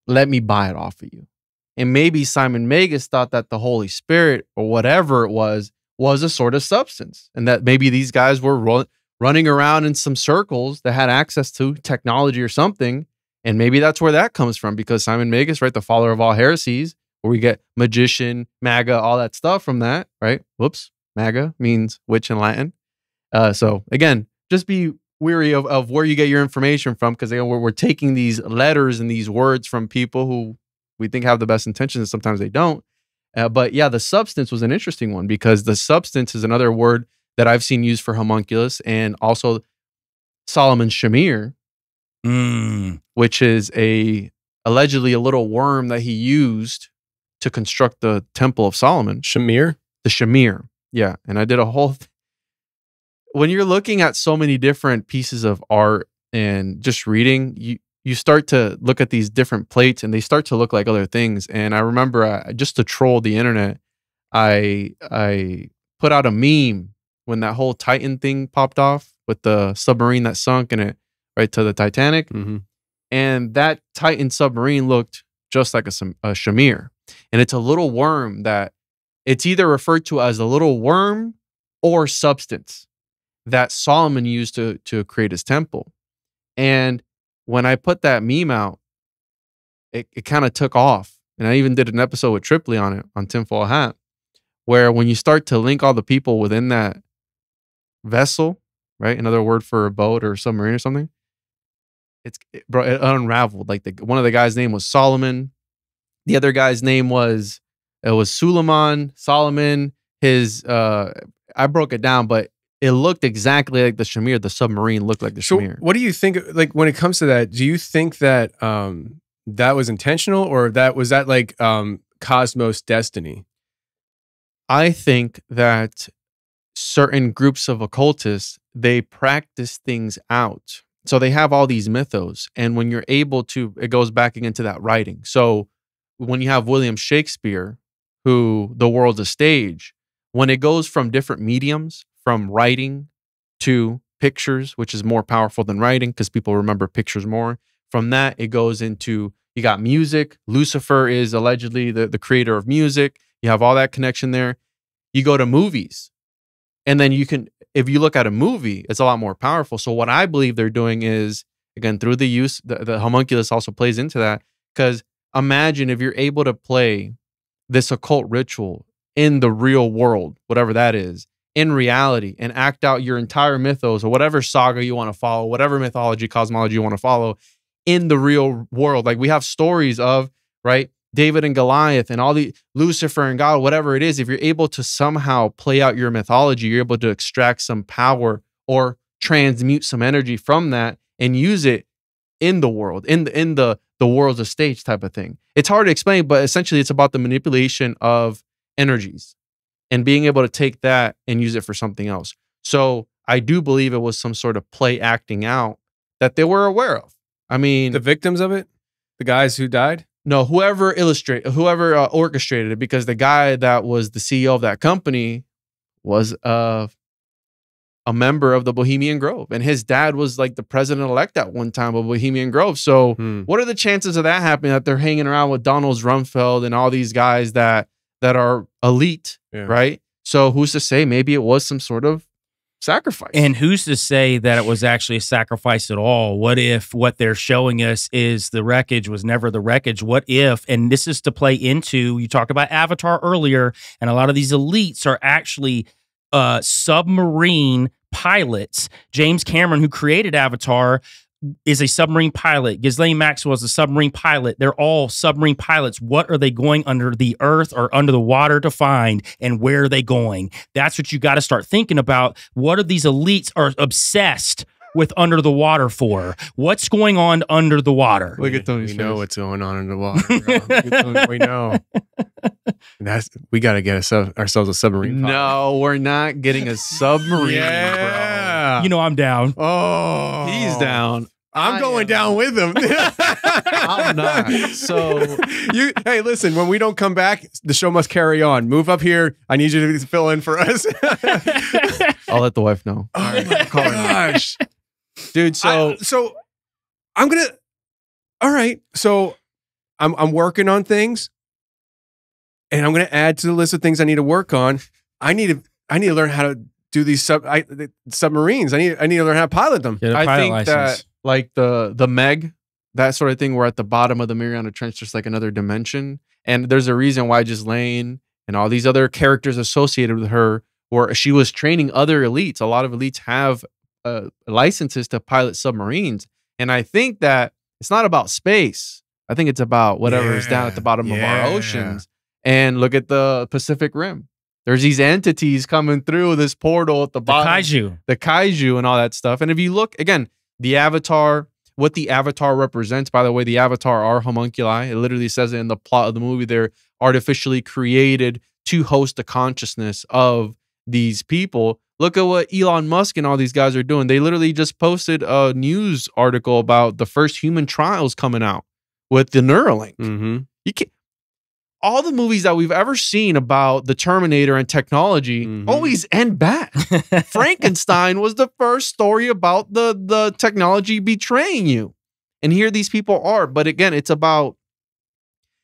Let me buy it off of you." And maybe Simon Magus thought that the Holy Spirit or whatever it was was a sort of substance, and that maybe these guys were ru- running around in some circles that had access to technology or something, And maybe that's where that comes from because Simon Magus, right, the father of all heresies, where we get magician, maga, all that stuff from that, right? Whoops, maga means witch in Latin. Uh, so again, just be weary of, of where you get your information from because we're, we're taking these letters and these words from people who we think have the best intentions and sometimes they don't. Uh, but yeah, the substance was an interesting one because the substance is another word that I've seen used for homunculus and also Solomon shamir, Mm. which is a allegedly a little worm that he used to construct the Temple of Solomon. Shamir? The shamir. Yeah. And I did a whole th- when you're looking at so many different pieces of art and just reading, you you start to look at these different plates and they start to look like other things. And I remember uh, just to troll the internet, I I put out a meme when that whole Titan thing popped off with the submarine that sunk and it right to the Titanic. Mm-hmm. And that Titan submarine looked just like a, a shamir. And it's a little worm that it's either referred to as a little worm or substance that Solomon used to, to create his temple. And when I put that meme out, it, it kind of took off. And I even did an episode with Tripoli on it on Tinfoil Hat, where when you start to link all the people within that vessel, right? Another word for a boat or submarine or something. It's it, bro, it unraveled. Like the one of the guys' name was Solomon. The other guy's name was it was Suleiman, Solomon. His uh I broke it down, but it looked exactly like the Shamir. The submarine looked like the So, Shamir. what do you think? Like, when it comes to that, do you think that um, that was intentional, or that was that like um, Cosmos destiny? I think that certain groups of occultists they practice things out. So they have all these mythos, and when you're able to, it goes back again to that writing. So when you have William Shakespeare, who the world's a stage, when it goes from different mediums, from writing to pictures, which is more powerful than writing because people remember pictures more. From that, it goes into you got music. Lucifer is allegedly the, the creator of music. You have all that connection there. You go to movies, and then you can, if you look at a movie, it's a lot more powerful. So, what I believe they're doing is, again, through the use, the, the homunculus also plays into that. Because imagine if you're able to play this occult ritual in the real world, whatever that is, in reality, and act out your entire mythos or whatever saga you want to follow, whatever mythology, cosmology you want to follow in the real world. Like we have stories of, right? David and Goliath and all the Lucifer and God, whatever it is, if you're able to somehow play out your mythology, you're able to extract some power or transmute some energy from that and use it in the world, in the in the the world's a stage type of thing. It's hard to explain, but essentially it's about the manipulation of energies and being able to take that and use it for something else. So I do believe it was some sort of play acting out that they were aware of. I mean, The victims of it, the guys who died. No, whoever illustrate, whoever uh, orchestrated it, because the guy that was the CEO of that company was uh, a member of the Bohemian Grove, and his dad was like the president elect at one time of Bohemian Grove. So, Hmm. what are the chances of that happening? That they're hanging around with Donald Rumsfeld and all these guys that that are elite, Yeah. right? So, who's to say? Maybe it was some sort of sacrifice. And who's to say that it was actually a sacrifice at all? What if what they're showing us is the wreckage was never the wreckage? What if, and this is to play into, you talked about Avatar earlier, and a lot of these elites are actually uh, submarine pilots. James Cameron, who created Avatar, is a submarine pilot. Ghislaine Maxwell is a submarine pilot. They're all submarine pilots. What are they going under the earth or under the water to find, and where are they going? That's what you got to start thinking about. What are these elites are obsessed with under the water for? What's going on under the water? Look at Tony's We know what's going on under the water. Look at Tony, we know. And that's we got to get ourselves, ourselves a submarine. pilot. no, we're not getting a submarine, Yeah. You know I'm down. Oh. He's down. I'm I going am- down with him. I'm not. So you, hey, listen. When we don't come back, the show must carry on. Move up here. I need you to fill in for us. I'll let the wife know. oh my gosh, Dude, so I- so I'm gonna. All right, so I'm I'm working on things, and I'm gonna add to the list of things I need to work on. I need to I need to learn how to do these sub I, the submarines. I need I need to learn how to pilot them. Get a I pilot think license. that like the the Meg that sort of thing where at the bottom of the Mariana Trench just like another dimension. And there's a reason why Ghislaine and all these other characters associated with her where she was training other elites. A lot of elites have uh, licenses to pilot submarines. And I think that it's not about space. I think it's about whatever is down at the Yeah, bottom of our oceans. And look at the Pacific Rim. There's these entities coming through this portal at the bottom. The kaiju. the kaiju and all that stuff. And if you look again, the avatar, what the avatar represents, by the way, the avatar are homunculi. It literally says it in the plot of the movie. They're artificially created to host the consciousness of these people. Look at what Elon Musk and all these guys are doing. They literally just posted a news article about the first human trials coming out with the Neuralink. Mm-hmm. You can all the movies that we've ever seen about the Terminator and technology Mhm. always end bad. Frankenstein was the first story about the the technology betraying you. And here these people are, but again, it's about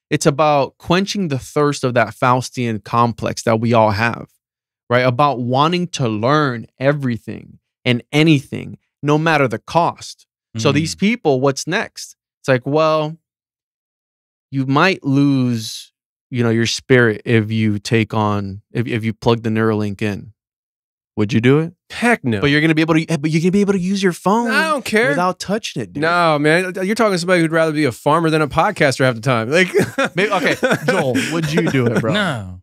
it's about quenching the thirst of that Faustian complex that we all have. Right? About wanting to learn everything and anything no matter the cost. So Mm. these people, what's next? It's like, well, you might lose, you know, your spirit if you take on if, if you plug the Neuralink in. Would you do it? Heck no. But you're gonna be able to eh, but you're gonna be able to use your phone I don't care. without touching it, dude. no, man. Uh, you're talking to somebody who'd rather be a farmer than a podcaster half the time. Like, Maybe, okay, Joel, would you do it, bro? No.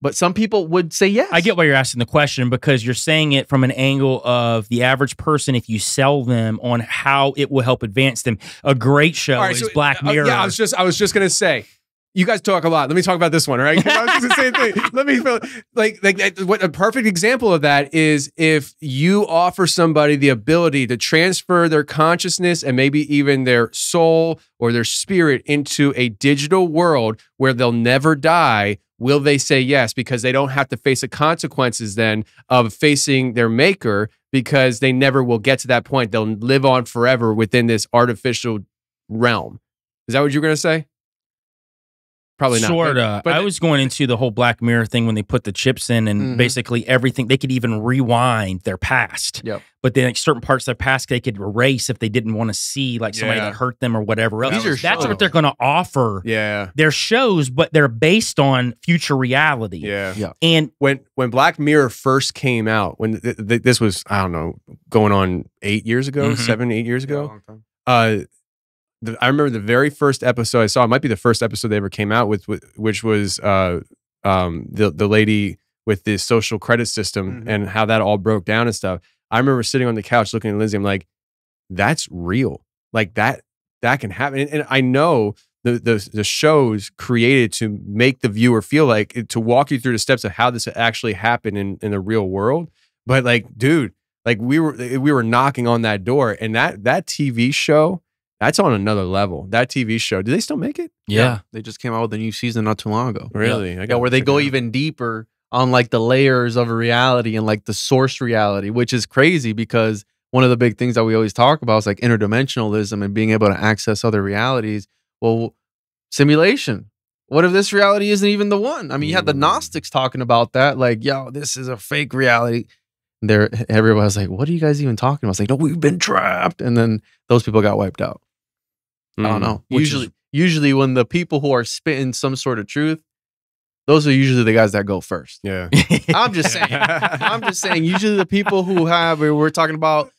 But some people would say yes. I get why you're asking the question because you're saying it from an angle of the average person. If you sell them on how it will help advance them, a great show All right, is so- Black uh, Mirror. yeah, I was just I was just gonna say. You guys talk a lot. Let me talk about this one, right? I was the same thing. Let me feel like like like, what a perfect example of that is if you offer somebody the ability to transfer their consciousness and maybe even their soul or their spirit into a digital world where they'll never die. Will they say yes because they don't have to face the consequences then of facing their maker because they never will get to that point. They'll live on forever within this artificial realm. Is that what you're going to say? Probably not. Sort But- of. but- I was going into the whole Black Mirror thing when they put the chips in and Mhm. basically everything. They could even rewind their past. Yep. But then like, certain parts of their past they could erase if they didn't want to see like somebody Yeah. that hurt them or whatever else. These are That's shows. what they're going to offer. Yeah. They're shows, but they're based on future reality. Yeah. Yeah. And When when Black Mirror first came out, when th- th- this was I don't know going on eight years ago, Mhm. seven eight years Yeah, a ago. long time. uh the, I remember the very first episode I saw. It might be the first episode they ever came out with, with which was uh, um, the the lady with the social credit system Mhm. and how that all broke down and stuff. I remember sitting on the couch looking at Lindsay. I'm like, that's real. Like that that can happen. And, and I know the, the the shows created to make the viewer feel like to walk you through the steps of how this actually happened in in the real world. But like, dude, like we were we were knocking on that door, and that that TV show that's on another level. That TV show, do they still make it? yeah. They just came out with a new season not too long ago. Really? I Yeah, gotta where they go out. even deeper on like the layers of reality and like the source reality, which is crazy because one of the big things that we always talk about is like interdimensionalism and being able to access other realities. Well, simulation. What if this reality isn't even the one? I mean, you had the Mm. Gnostics talking about that, like, yo, this is a fake reality. There, everybody's like, "What are you guys even talking about?" It's like, "No, we've been trapped," and then those people got wiped out. I don't Mm. know. Which usually, is- usually when the people who are spitting some sort of truth, those are usually the guys that go first. Yeah. I'm just saying. I'm just saying. Usually the people who have, we're talking about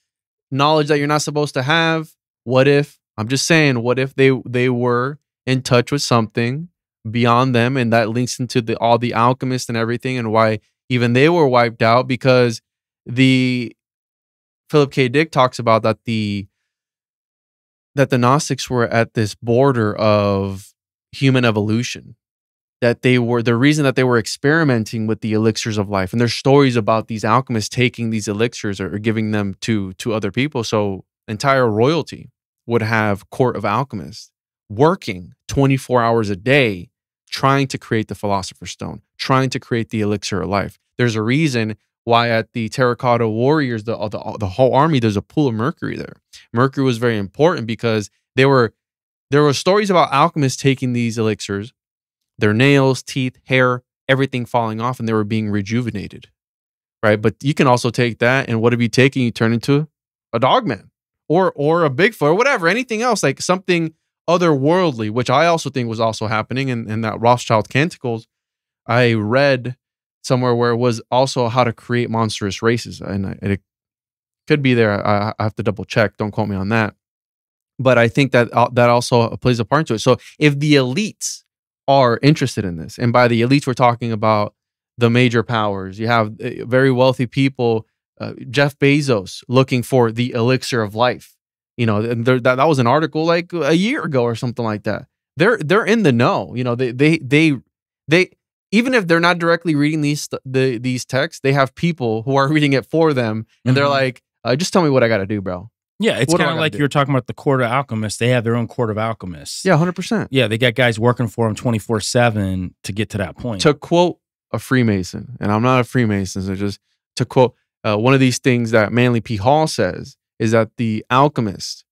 knowledge that you're not supposed to have. What if? I'm just saying. What if they they were in touch with something beyond them, and that links into the all the alchemists and everything, and why even they were wiped out because the Philip K. Dick talks about that the that the Gnostics were at this border of human evolution. That they were the reason that they were experimenting with the elixirs of life, and there's stories about these alchemists taking these elixirs or, or giving them to to other people. So entire royalty would have court of alchemists working 24 hours a day, trying to create the philosopher's stone, trying to create the elixir of life. There's a reason why at the terracotta warriors, the, uh, the uh, the whole army, there's a pool of mercury there. Mercury was very important because they were there were stories about alchemists taking these elixirs, their nails, teeth, hair, everything falling off, and they were being rejuvenated. Right. But you can also take that and what have you taken? You turn into a dog man or or a Bigfoot or whatever, anything else, like something otherworldly, which I also think was also happening in, in that Rothschild Canticles. I read somewhere where it was also how to create monstrous races, and, it could be there. I, have to double check. Don't quote me on that. But I think that uh, that also plays a part to it. So if the elites are interested in this, and by the elites we're talking about the major powers, you have uh, very wealthy people. Uh, Jeff Bezos looking for the elixir of life. You know, there, that that was an article like a year ago or something like that. They're they're in the know. You know, they they they they even if they're not directly reading these the these texts, they have people who are reading it for them, and they're Mhm. like, uh, "Just tell me what I got to do, bro." Yeah, it's What do I kind of like do? you were talking about the court of alchemists. They have their own court of alchemists. Yeah, hundred percent. Yeah, they got guys working for them 24 7 to get to that point. To quote a Freemason, and I'm not a Freemason, so just to quote uh, one of these things that Manly P. Hall says is that the alchemist,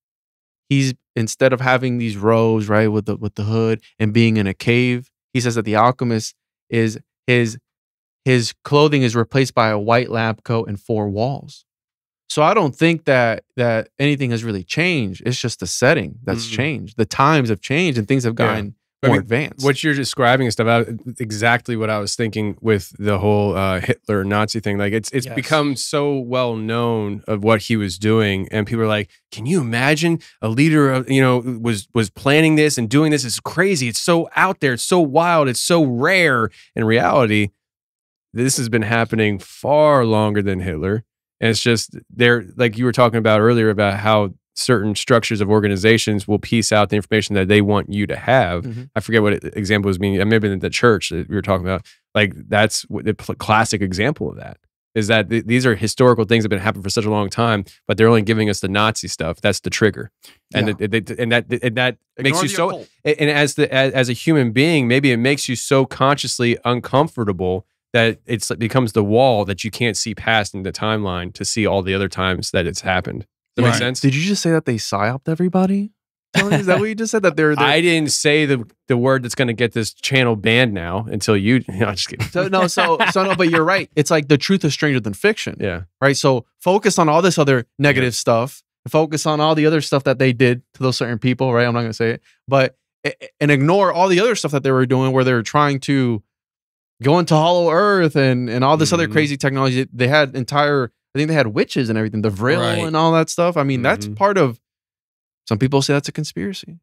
he's instead of having these rows right with the with the hood and being in a cave, he says that the alchemist is his his clothing is replaced by a white lab coat and four walls. So I don't think that that anything has really changed. It's just the setting that's Mhm. changed. The times have changed and things have Yeah. Gotten I more mean, advanced. What you're describing and stuff, I, exactly what I was thinking with the whole uh, Hitler Nazi thing. Like it's it's Yes. become so well known of what he was doing, and people are like, "Can you imagine a leader of you know was was planning this and doing this? It's crazy. It's so out there. It's so wild. It's so rare. In reality, this has been happening far longer than Hitler, and it's just there. Like you were talking about earlier about how certain structures of organizations will piece out the information that they want you to have. Mhm. I forget what example was being. Maybe in the church that we were talking about. Like that's the pl- classic example of that is that th- these are historical things that have been happening for such a long time, but they're only giving us the Nazi stuff. That's the trigger, and Yeah. it, it- and that and that makes you so. occult. And as the as, as a human being, maybe it makes you so consciously uncomfortable that it's it becomes the wall that you can't see past in the timeline to see all the other times that it's happened. Does that make Right. sense? Did you just say that they psyoped everybody? Is that what you just said? That they're, they're I didn't say the the word that's going to get this channel banned now until you. No, I'm just kidding. so no, so so no, but you're right. It's like the truth is stranger than fiction. Yeah. Right. So focus on all this other negative stuff. Focus on all the other stuff that they did to those certain people. Right. I'm not gonna say it, but and ignore all the other stuff that they were doing where they were trying to go into Hollow Earth and and all this other Mhm. crazy technology. They had entire. I think they had witches and everything, the Vril Right. and all that stuff. I mean, that's Mhm. part of. Some people say that's a conspiracy,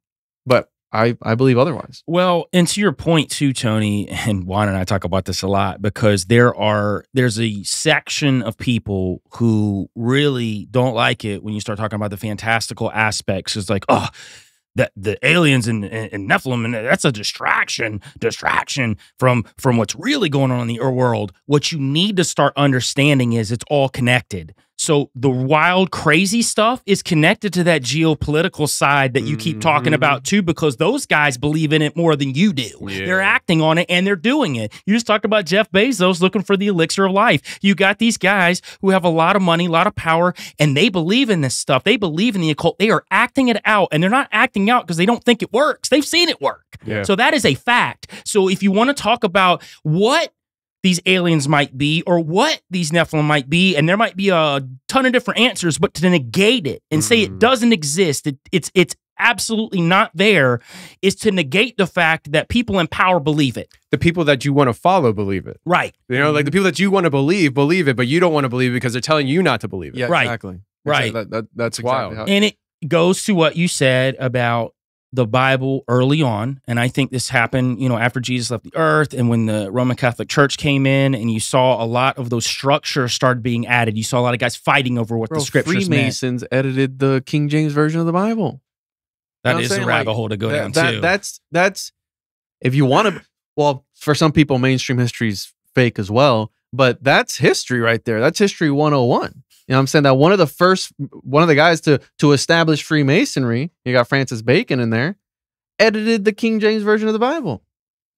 but I I believe otherwise. Well, and to your point too, Tony, and Juan and I talk about this a lot because there are there's a section of people who really don't like it when you start talking about the fantastical aspects. It's like, oh, that the aliens and, and, and Nephilim, and that's a distraction, distraction from from what's really going on in the world. What you need to start understanding is it's all connected. So the wild, crazy stuff is connected to that geopolitical side that you keep talking Mhm. about too, because those guys believe in it more than you do. They're acting on it and they're doing it. You just talked about Jeff Bezos looking for the elixir of life. You got these guys who have a lot of money, a lot of power, and they believe in this stuff. They believe in the occult. They are acting it out, and they're not acting out because they don't think it works. They've seen it work. Yeah. So that is a fact. So if you want to talk about what these aliens might be or what these Nephilim might be, and there might be a ton of different answers, but to negate it and say it Mhm. doesn't exist, it, it's it's absolutely not there, is to negate the fact that people in power believe it. the people that you want to follow believe it. Right. You know, like the people that you want to believe believe it, but you don't want to believe it because they're telling you not to believe it. Yeah, Right. exactly. Right. That, that, that's wild. exactly how- And it goes to what you said about the Bible early on. And I think this happened, you know, after Jesus left the earth and when the Roman Catholic Church came in and you saw a lot of those structures started being added. You saw a lot of guys fighting over what Bro, the scriptures meant. Freemasons edited the King James version of the Bible. That know is a rabbit Like, hole to go that- down that- too. That's that's if you want to. Well, for some people, mainstream history is fake as well. But that's history right there. That's history 101. You know what I'm saying? That one of the first, one of the guys to to establish Freemasonry, you got Francis Bacon in there, edited the King James version of the Bible.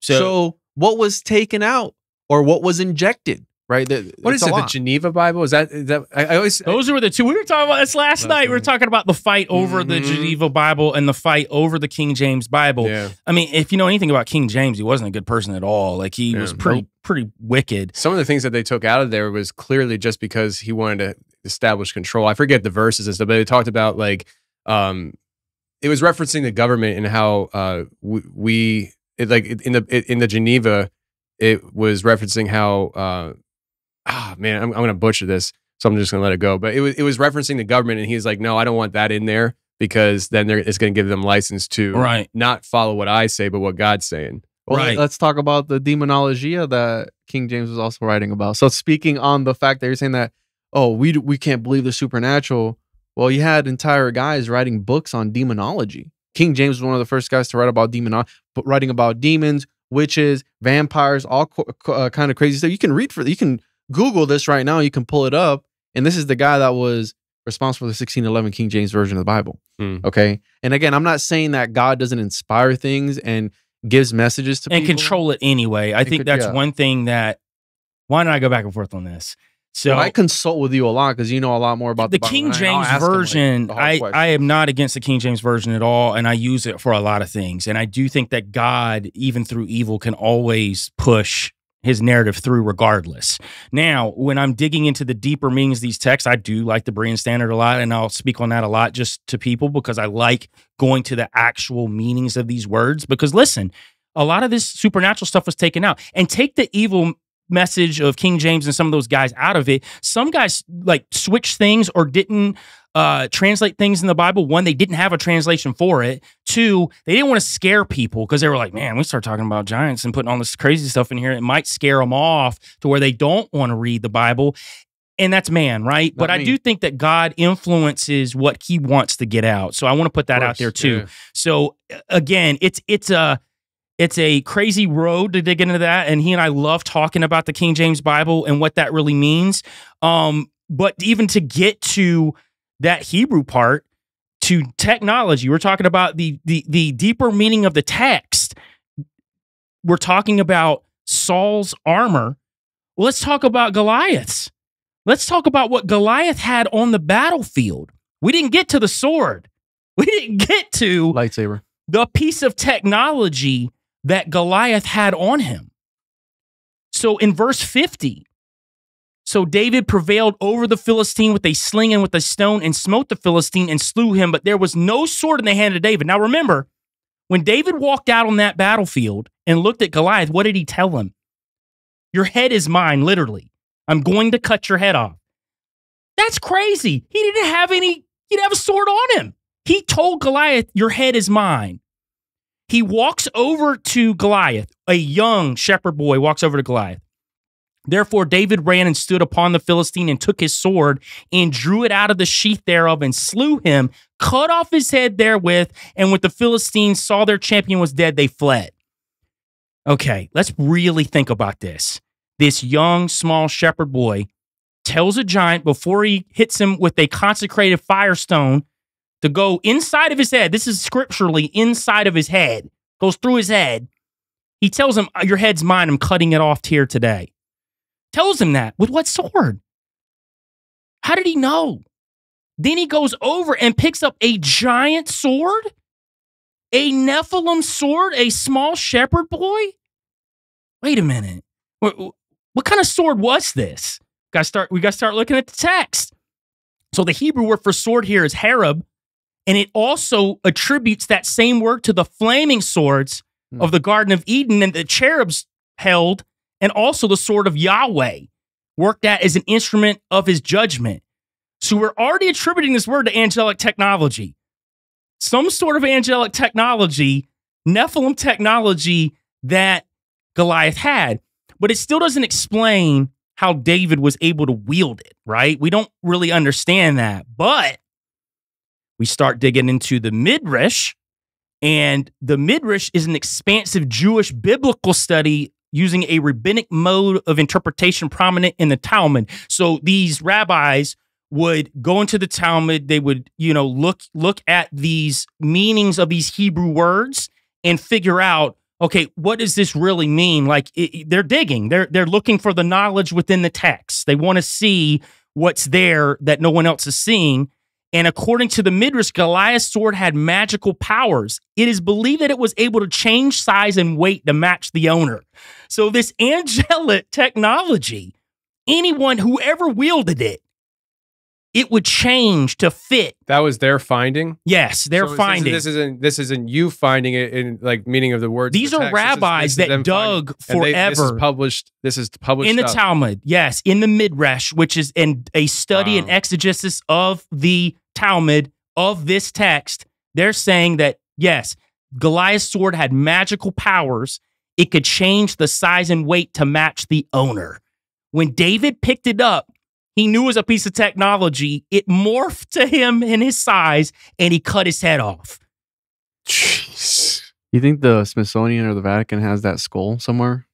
So, so, what was taken out or what was injected? Right. The- What it's is a it? The. Geneva Bible? Is that, is that I, I always those were the two. We were talking about this last Last night. We were talking about the fight over the Mhm. Geneva Bible and the fight over the King James Bible. yeah. I mean, if you know anything about King James, he wasn't a good person at all. Like he Yeah. was pretty Nope. pretty wicked. Some of the things that they took out of there was clearly just because he wanted to establish control. I forget the verses and stuff, but they talked about like um, it was referencing the government and how uh, we, we it, like in the in the Geneva, it was referencing how uh, ah man, I'm, I'm gonna butcher this, so I'm just gonna let it go. But it was it was referencing the government, and he's like, no, I don't want that in there because then they're, it's gonna give them license to Right. not follow what I say, but what God's saying. Well, Right. Let's talk about the demonologia that King James was also writing about. So speaking on the fact that you're saying that, oh, we we can't believe the supernatural. Well, you had entire guys writing books on demonology. King James was one of the first guys to write about demon, writing about demons, witches, vampires, all co- co- uh, kind of crazy stuff. You can read for you can Google this right now. You can pull it up, and this is the guy that was responsible for the 1611 King James version of the Bible. Hmm. Okay, and again, I'm not saying that God doesn't inspire things and gives messages to and people. control it anyway. I And think could- that's yeah. one thing that. Why don't I go back and forth on this? So Well, I consult with you a lot because you know a lot more about the the, King than I- I'll James ask him, like, version, I. I am not against the King James version at all, and I use it for a lot of things. And I do think that God, even through evil, can always push his narrative through regardless. Now, when I'm digging into the deeper meanings of these texts, I do like the Berean Standard a lot, and I'll speak on that a lot just to people because I like going to the actual meanings of these words. Because listen, a lot of this supernatural stuff was taken out. And take the evil message of King James and some of those guys out of it. Some guys like switched things or didn't uh, translate things in the Bible. One, they didn't have a translation for it. Two, they didn't want to scare people because they were like, man, we start talking about giants and putting all this crazy stuff in here. It might scare them off to where they don't want to read the Bible. And that's man, right? but I do think that God influences what he wants to get out. So I want to put that out there too. yeah. So again, it's it's a it's a crazy road to dig into that, and he and I love talking about the King James Bible and what that really means. Um, but even to get to that Hebrew part, to technology, we're talking about the the the deeper meaning of the text. We're talking about Saul's armor. Well, let's talk about Goliath's. Let's talk about what Goliath had on the battlefield. We didn't get to the sword. We didn't get to lightsaber. the piece of technology that Goliath had on him. So in verse 50, so David prevailed over the Philistine with a sling and with a stone and smote the Philistine and slew him, but there was no sword in the hand of David. Now remember, when David walked out on that battlefield and looked at Goliath, what did he tell him? Your head is mine, literally. I'm going to cut your head off. That's crazy. He didn't have any, he didn't have a sword on him. He told Goliath, Your head is mine. He walks over to Goliath, a young shepherd boy walks over to Goliath. Therefore, David ran and stood upon the Philistine and took his sword and drew it out of the sheath thereof and slew him, cut off his head therewith. And when the Philistines saw their champion was dead, they fled. Okay, let's really think about this. This young, small shepherd boy tells a giant before he hits him with a consecrated firestone to go inside of his head. This is scripturally inside of his head, goes through his head. He tells him, Your head's mine. I'm cutting it off here today. Tells him that. With what sword? How did he know? Then he goes over and picks up a giant sword, a Nephilim sword, a small shepherd boy. Wait a minute. What, what kind of sword was this? Got start. We got to start looking at the text. So the Hebrew word for sword here is harab, and it also attributes that same word to the flaming swords Hmm. of the Garden of Eden and the cherubs held, and also the sword of Yahweh, worked at as an instrument of his judgment. So we're already attributing this word to angelic technology. Some sort of angelic technology, Nephilim technology that Goliath had. But it still doesn't explain how David was able to wield it, right? We don't really understand that. But we start digging into the Midrash, and the Midrash is an expansive Jewish biblical study using a rabbinic mode of interpretation prominent in the Talmud. So these rabbis would go into the Talmud, they would, you know, look look at these meanings of these Hebrew words and figure out, okay, what does this really mean? Like it, they're digging, they're they're looking for the knowledge within the text. They want to see what's there that no one else is seeing. And according to the Midrash, Goliath's sword had magical powers. It is believed that it was able to change size and weight to match the owner. So, this angelic technology, anyone, whoever wielded it, it would change to fit. That was their finding. Yes, their So finding. This isn't this isn't you finding it in like meaning of the words. of These the are text. This is- rabbis this that them finding- dug they- this is forever. published. This is published in the stuff. Talmud, yes, in the Midrash, which is in a study and Wow. exegesis of the Talmud of this text, they're saying that yes, Goliath's sword had magical powers. It could change the size and weight to match the owner. When David picked it up, he knew it was a piece of technology. It morphed to him in his size, and he cut his head off. Jeez. You think the Smithsonian or the Vatican has that skull somewhere,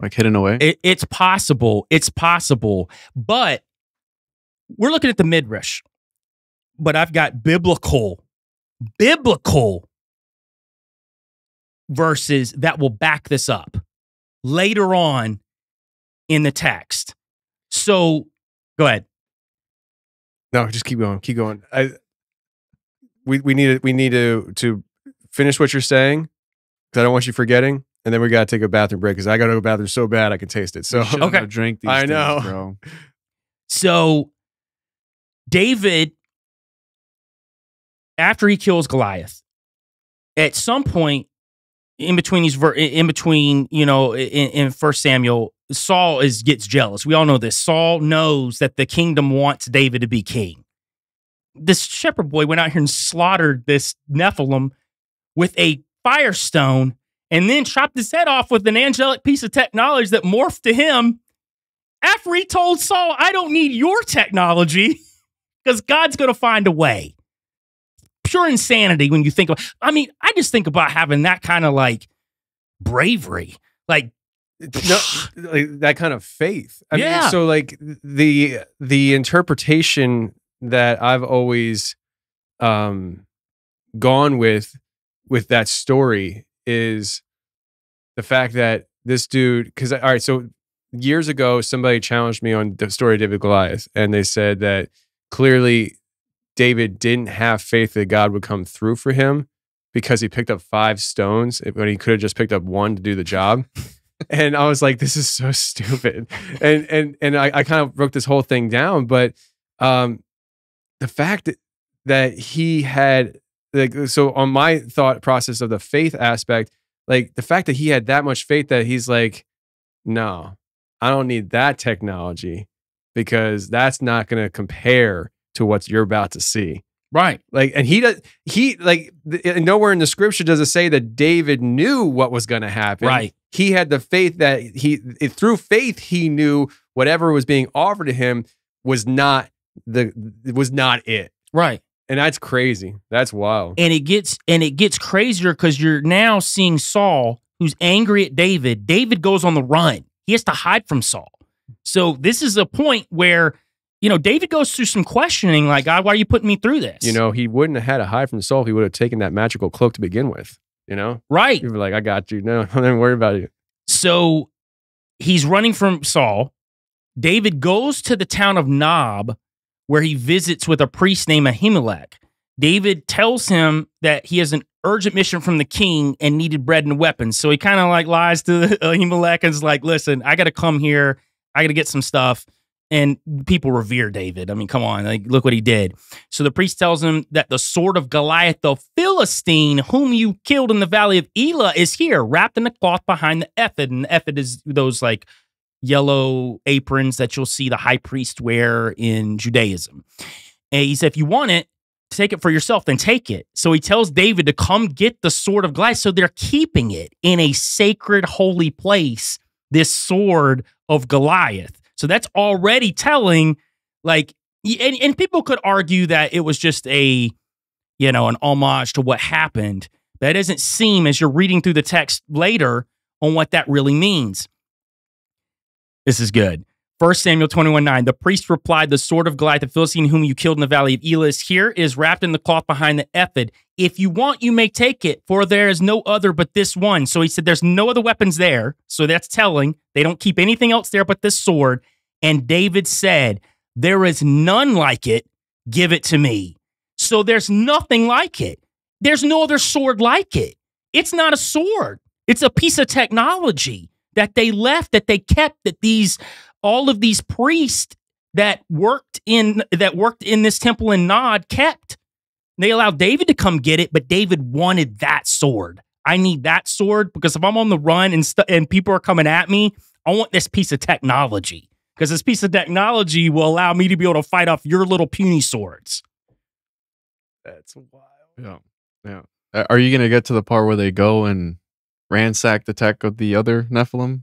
like hidden away? It, it's possible. It's possible. But we're looking at the Midrash. But I've got biblical, biblical verses that will back this up later on in the text. So go ahead. No, just keep going. Keep going. I we we need to we need to to finish what you're saying because I don't want you forgetting. And then we gotta take a bathroom break because I gotta go to the bathroom so bad I can taste it. So You Okay. have drank these I things, know. bro. So David, after he kills Goliath, at some point in between these, ver- in between, you know, in, in First Samuel, Saul is gets jealous. We all know this. Saul knows that the kingdom wants David to be king. This shepherd boy went out here and slaughtered this Nephilim with a firestone, and then chopped his head off with an angelic piece of technology that morphed to him after he told Saul, I don't need your technology because God's going to find a way. Pure insanity when you think about I mean, I just think about having that kind of like bravery. Like, no, like that kind of faith. I Yeah. mean, so like the the interpretation that I've always um gone with with that story is the fact that this dude because all right, so years ago somebody challenged me on the story of David Goliath, and they said that clearly David didn't have faith that God would come through for him because he picked up five stones when he could have just picked up one to do the job. and I was like, this is so stupid. And and and I, I kind of broke this whole thing down. But um the fact that, that he had like so on my thought process of the faith aspect, like the fact that he had that much faith that he's like, no, I don't need that technology because that's not gonna compare to what you're about to see. right. Like, and he does, he like, th- uh, nowhere in the scripture does it say that David knew what was going to happen. Right. He had the faith that he, it, through faith, he knew whatever was being offered to him was not the, was not it. Right. And that's crazy. That's wild. And it gets and it gets crazier because you're now seeing Saul, who's angry at David. David goes on the run. He has to hide from Saul. So this is a point where, you know, David goes through some questioning, like, God, why are you putting me through this? You know, he wouldn't have had a hide from Saul he would have taken that magical cloak to begin with. You know, right. he would be like, I got you. No, i don't even worry about you. So he's running from Saul. David goes to the town of Nob, where he visits with a priest named Ahimelech. David tells him that he has an urgent mission from the king and needed bread and weapons. So he kind of like lies to Ahimelech and is like, listen, I got to come here. I got to get some stuff. And people revere David. I mean, come on, like look what he did. So the priest tells him that the sword of Goliath the Philistine, whom you killed in the valley of Elah, is here, wrapped in a cloth behind the ephod. And the ephod is those like yellow aprons that you'll see the high priest wear in Judaism. And he said, if you want it, take it for yourself, then take it. So he tells David to come get the sword of Goliath. So they're keeping it in a sacred, holy place, this sword of Goliath. So that's already telling, like, and, and people could argue that it was just a, you know, an homage to what happened. That doesn't seem, as you're reading through the text later, on what that really means. This is good. 1 Samuel 21 9. The priest replied, The sword of Goliath, the Philistine, whom you killed in the valley of Elah, is here, is wrapped in the cloth behind the ephod. If you want, you may take it, for there is no other but this one. So he said, There's no other weapons there. So that's telling. They don't keep anything else there but this sword. And David said, There is none like it. Give it to me. So there's nothing like it. There's no other sword like it. It's not a sword, it's a piece of technology that they left, that they kept, that these all of these priests that worked in that worked in this temple in Nod kept. They allowed David to come get it, but David wanted that sword. I need that sword because if I'm on the run and st- and people are coming at me, I want this piece of technology because this piece of technology will allow me to be able to fight off your little puny swords. That's wild. Yeah. Yeah. Are you gonna get to the part where they go and ransack the tech of the other Nephilim?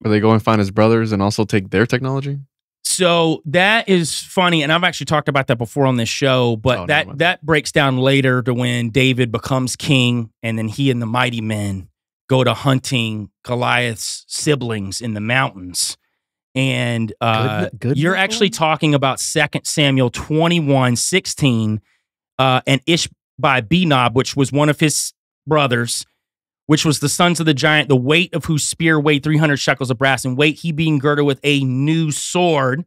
Where they go and find his brothers and also take their technology? So that is funny, and I've actually talked about that before on this show. But Oh, that that breaks down later to when David becomes king, and then he and the mighty men go to hunting Goliath's siblings in the mountains. And uh, Good- good you're Nephilim? actually talking about Second Samuel 21, 16, uh, and Ishbi-Benob, which was one of his brothers, which was the sons of the giant, the weight of whose spear weighed 300 shekels of brass in weight, he being girded with a new sword.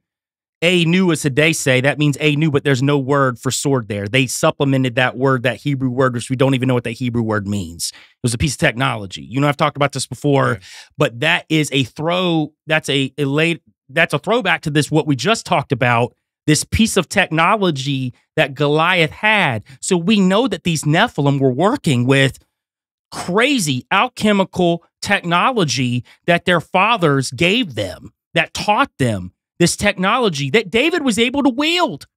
A new, as they say, that means a new, but there's no word for sword there. They supplemented that word, that Hebrew word, which we don't even know what that Hebrew word means. It was a piece of technology. You know, I've talked about this before, but that is a throw. That's a, a late. That's a throwback to this what we just talked about. This piece of technology that Goliath had. So we know that these Nephilim were working with crazy alchemical technology that their fathers gave them, that taught them this technology that David was able to wield.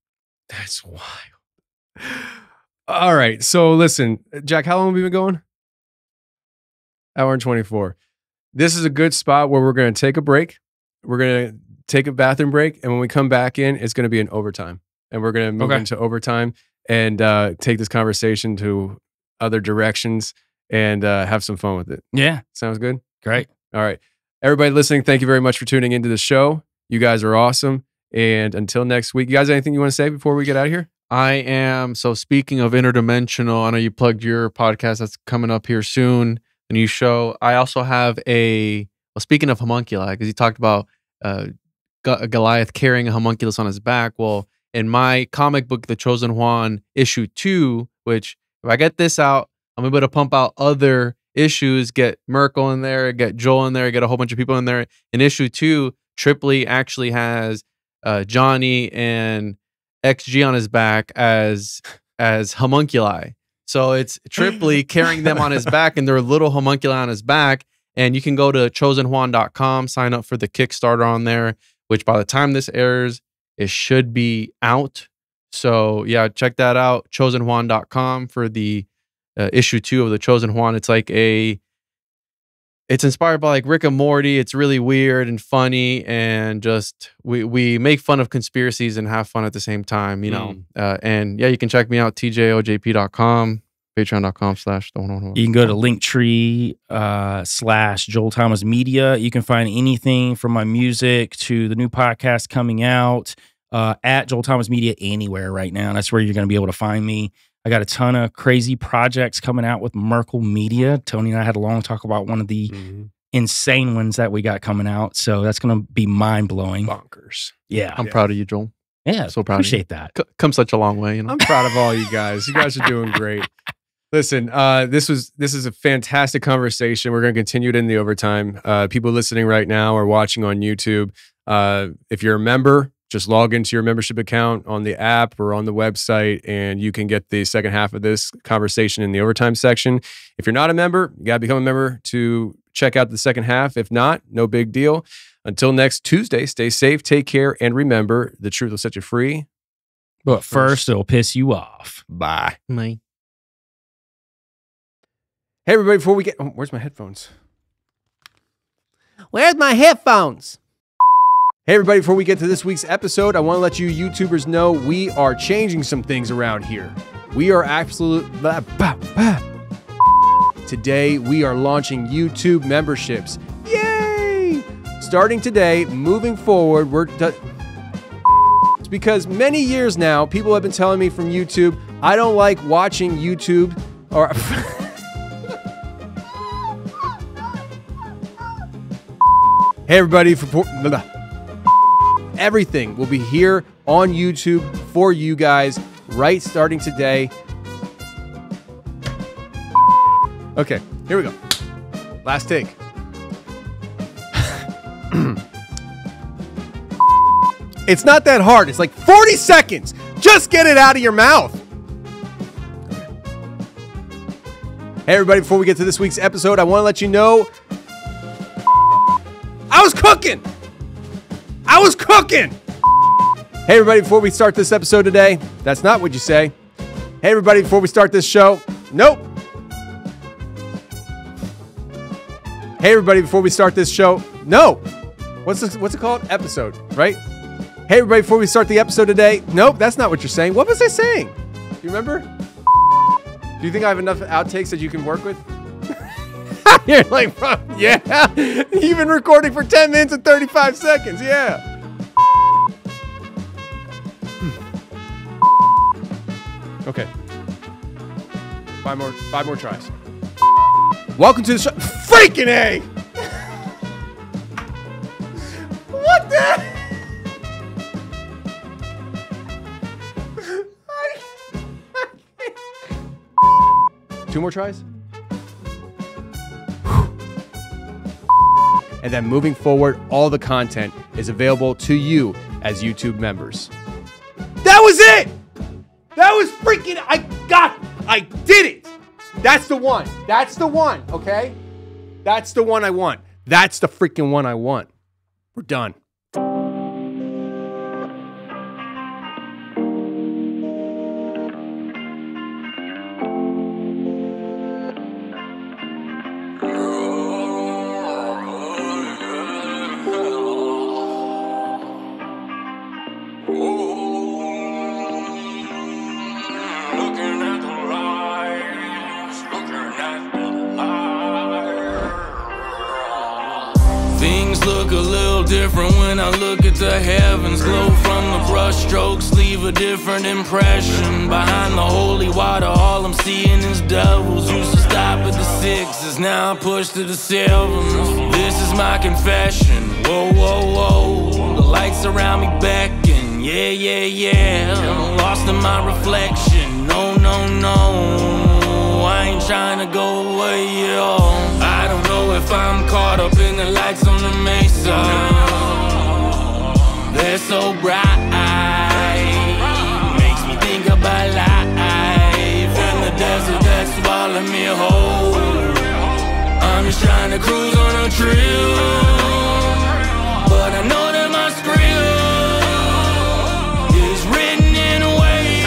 That's wild. All right. So listen, Jack, how long have we been going? Hour and 24. This is a good spot where we're going to take a break. We're going to take a bathroom break. And when we come back in, it's going to be an overtime. And we're going to move Okay. into overtime and uh, take this conversation to other directions and uh, have some fun with it. Yeah, Sounds good? great. All right. Everybody listening, thank you very much for tuning into the show. You guys are awesome. And until next week, you guys, anything you want to say before we get out of here? I am. So speaking of interdimensional, I know you plugged your podcast that's coming up here soon, the new show. I also have a. Well, speaking of homunculi, because you talked about uh, Go- Goliath carrying a homunculus on his back. Well, in my comic book, The Chosen One, issue two, which if I get this out, I'm able to pump out other issues, get Merkel in there, get Joel in there, get a whole bunch of people in there. In issue two, Tripoli actually has uh, Johnny and XG on his back as as homunculi. So it's Tripoli carrying them on his back and they're little homunculi on his back. And you can go to chosenjuan.com, sign up for the Kickstarter on there, which by the time this airs, it should be out. So yeah, check that out. Chosenjuan.com for the uh, issue two of the Chosen Juan. It's like a it's inspired by like Rick and Morty. It's really weird and funny, and just we we make fun of conspiracies and have fun at the same time, you know. Uh, and yeah, you can check me out tjojp.com, patreon.com slash the one on one. You can go to Linktree uh, slash Joel Thomas Media. You can find anything from my music to the new podcast coming out uh, at Joel Thomas Media anywhere right now. That's where you're going to be able to find me. I got a ton of crazy projects coming out with Merkel Media. Tony and I had a long talk about one of the insane ones that we got coming out. So that's going to be mind blowing. Bonkers. Yeah. I'm proud of you, Joel. Yeah. So proud of you. Appreciate that. C- come such a long way, you know. I'm proud of all you guys. You guys are doing great. Listen, uh, this was this is a fantastic conversation. We're going to continue it in the overtime. Uh, people listening right now or watching on YouTube, uh, if you're a member, just log into your membership account on the app or on the website, and you can get the second half of this conversation in the overtime section. If you're not a member, you got to become a member to check out the second half. If not, no big deal. Until next Tuesday, stay safe, take care, and remember the truth will set you free. But first, it'll piss you off. Bye. My Hey, everybody, before we get, oh, where's my headphones? Where's my headphones? Hey, everybody, before we get to this week's episode, I want to let you YouTubers know we are changing some things around here. We are absolute. Today, we are launching YouTube memberships. Yay! Starting today, moving forward, we're. It's because many years now, people have been telling me from YouTube, I don't like watching YouTube or. Hey everybody, for blah, blah. Everything will be here on YouTube for you guys right starting today. Okay, here we go. Last take. It's not that hard. It's like 40 seconds. Just get it out of your mouth. Hey, everybody, before we get to this week's episode, I want to let you know I was cooking. I was cooking. Hey, everybody, before we start this episode today, that's not what you say. Hey, everybody, before we start this show, nope. Hey, everybody, before we start this show, no. What's this, what's it called? Episode, right? Hey, everybody, before we start the episode today, nope, that's not what you're saying. What was I saying? Do you remember? Do you think I have enough outtakes that you can work with? you're like, yeah, you've been recording for 10 minutes and 35 seconds, yeah. Hmm. Okay. Five more five more tries. Welcome to the show. Freaking A! what the Two more tries. And then moving forward, all the content is available to you as YouTube members. That was it! That was freaking. I got. I did it. That's the one. That's the one. Okay. That's the one I want. That's the freaking one I want. We're done. Glow from the brushstrokes leave a different impression. Behind the holy water, all I'm seeing is devils. Used to stop at the sixes, now I push to the sevens. This is my confession. Whoa, whoa, whoa. The lights around me beckon. Yeah, yeah, yeah. I'm Lost in my reflection. No, no, no. I ain't trying to go away, yo. I don't know if I'm caught up in the lights on the mesa. They're so bright. Makes me think about life in the desert that swallow me whole. I'm just trying to cruise on a trail. But I know that my script is written in a way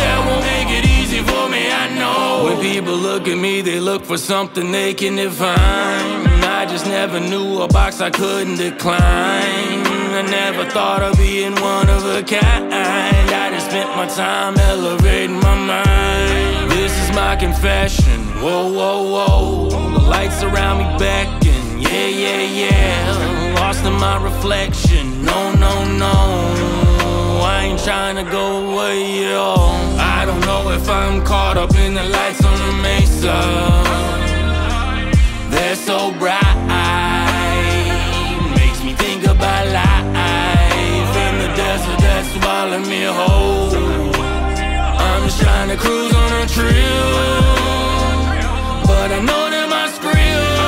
that won't make it easy for me. I know. When people look at me, they look for something they can define. I just never knew a box I couldn't decline. I never thought of being one of a kind. I just spent my time elevating my mind. This is my confession. Whoa, whoa, whoa. The lights around me beckon. Yeah, yeah, yeah. Lost in my reflection. No, no, no. I ain't trying to go away, yo. I don't know if I'm caught up in the lights on the mesa. They're so bright. Swallowed me whole. I'm just trying to cruise on a trail. But I know that my script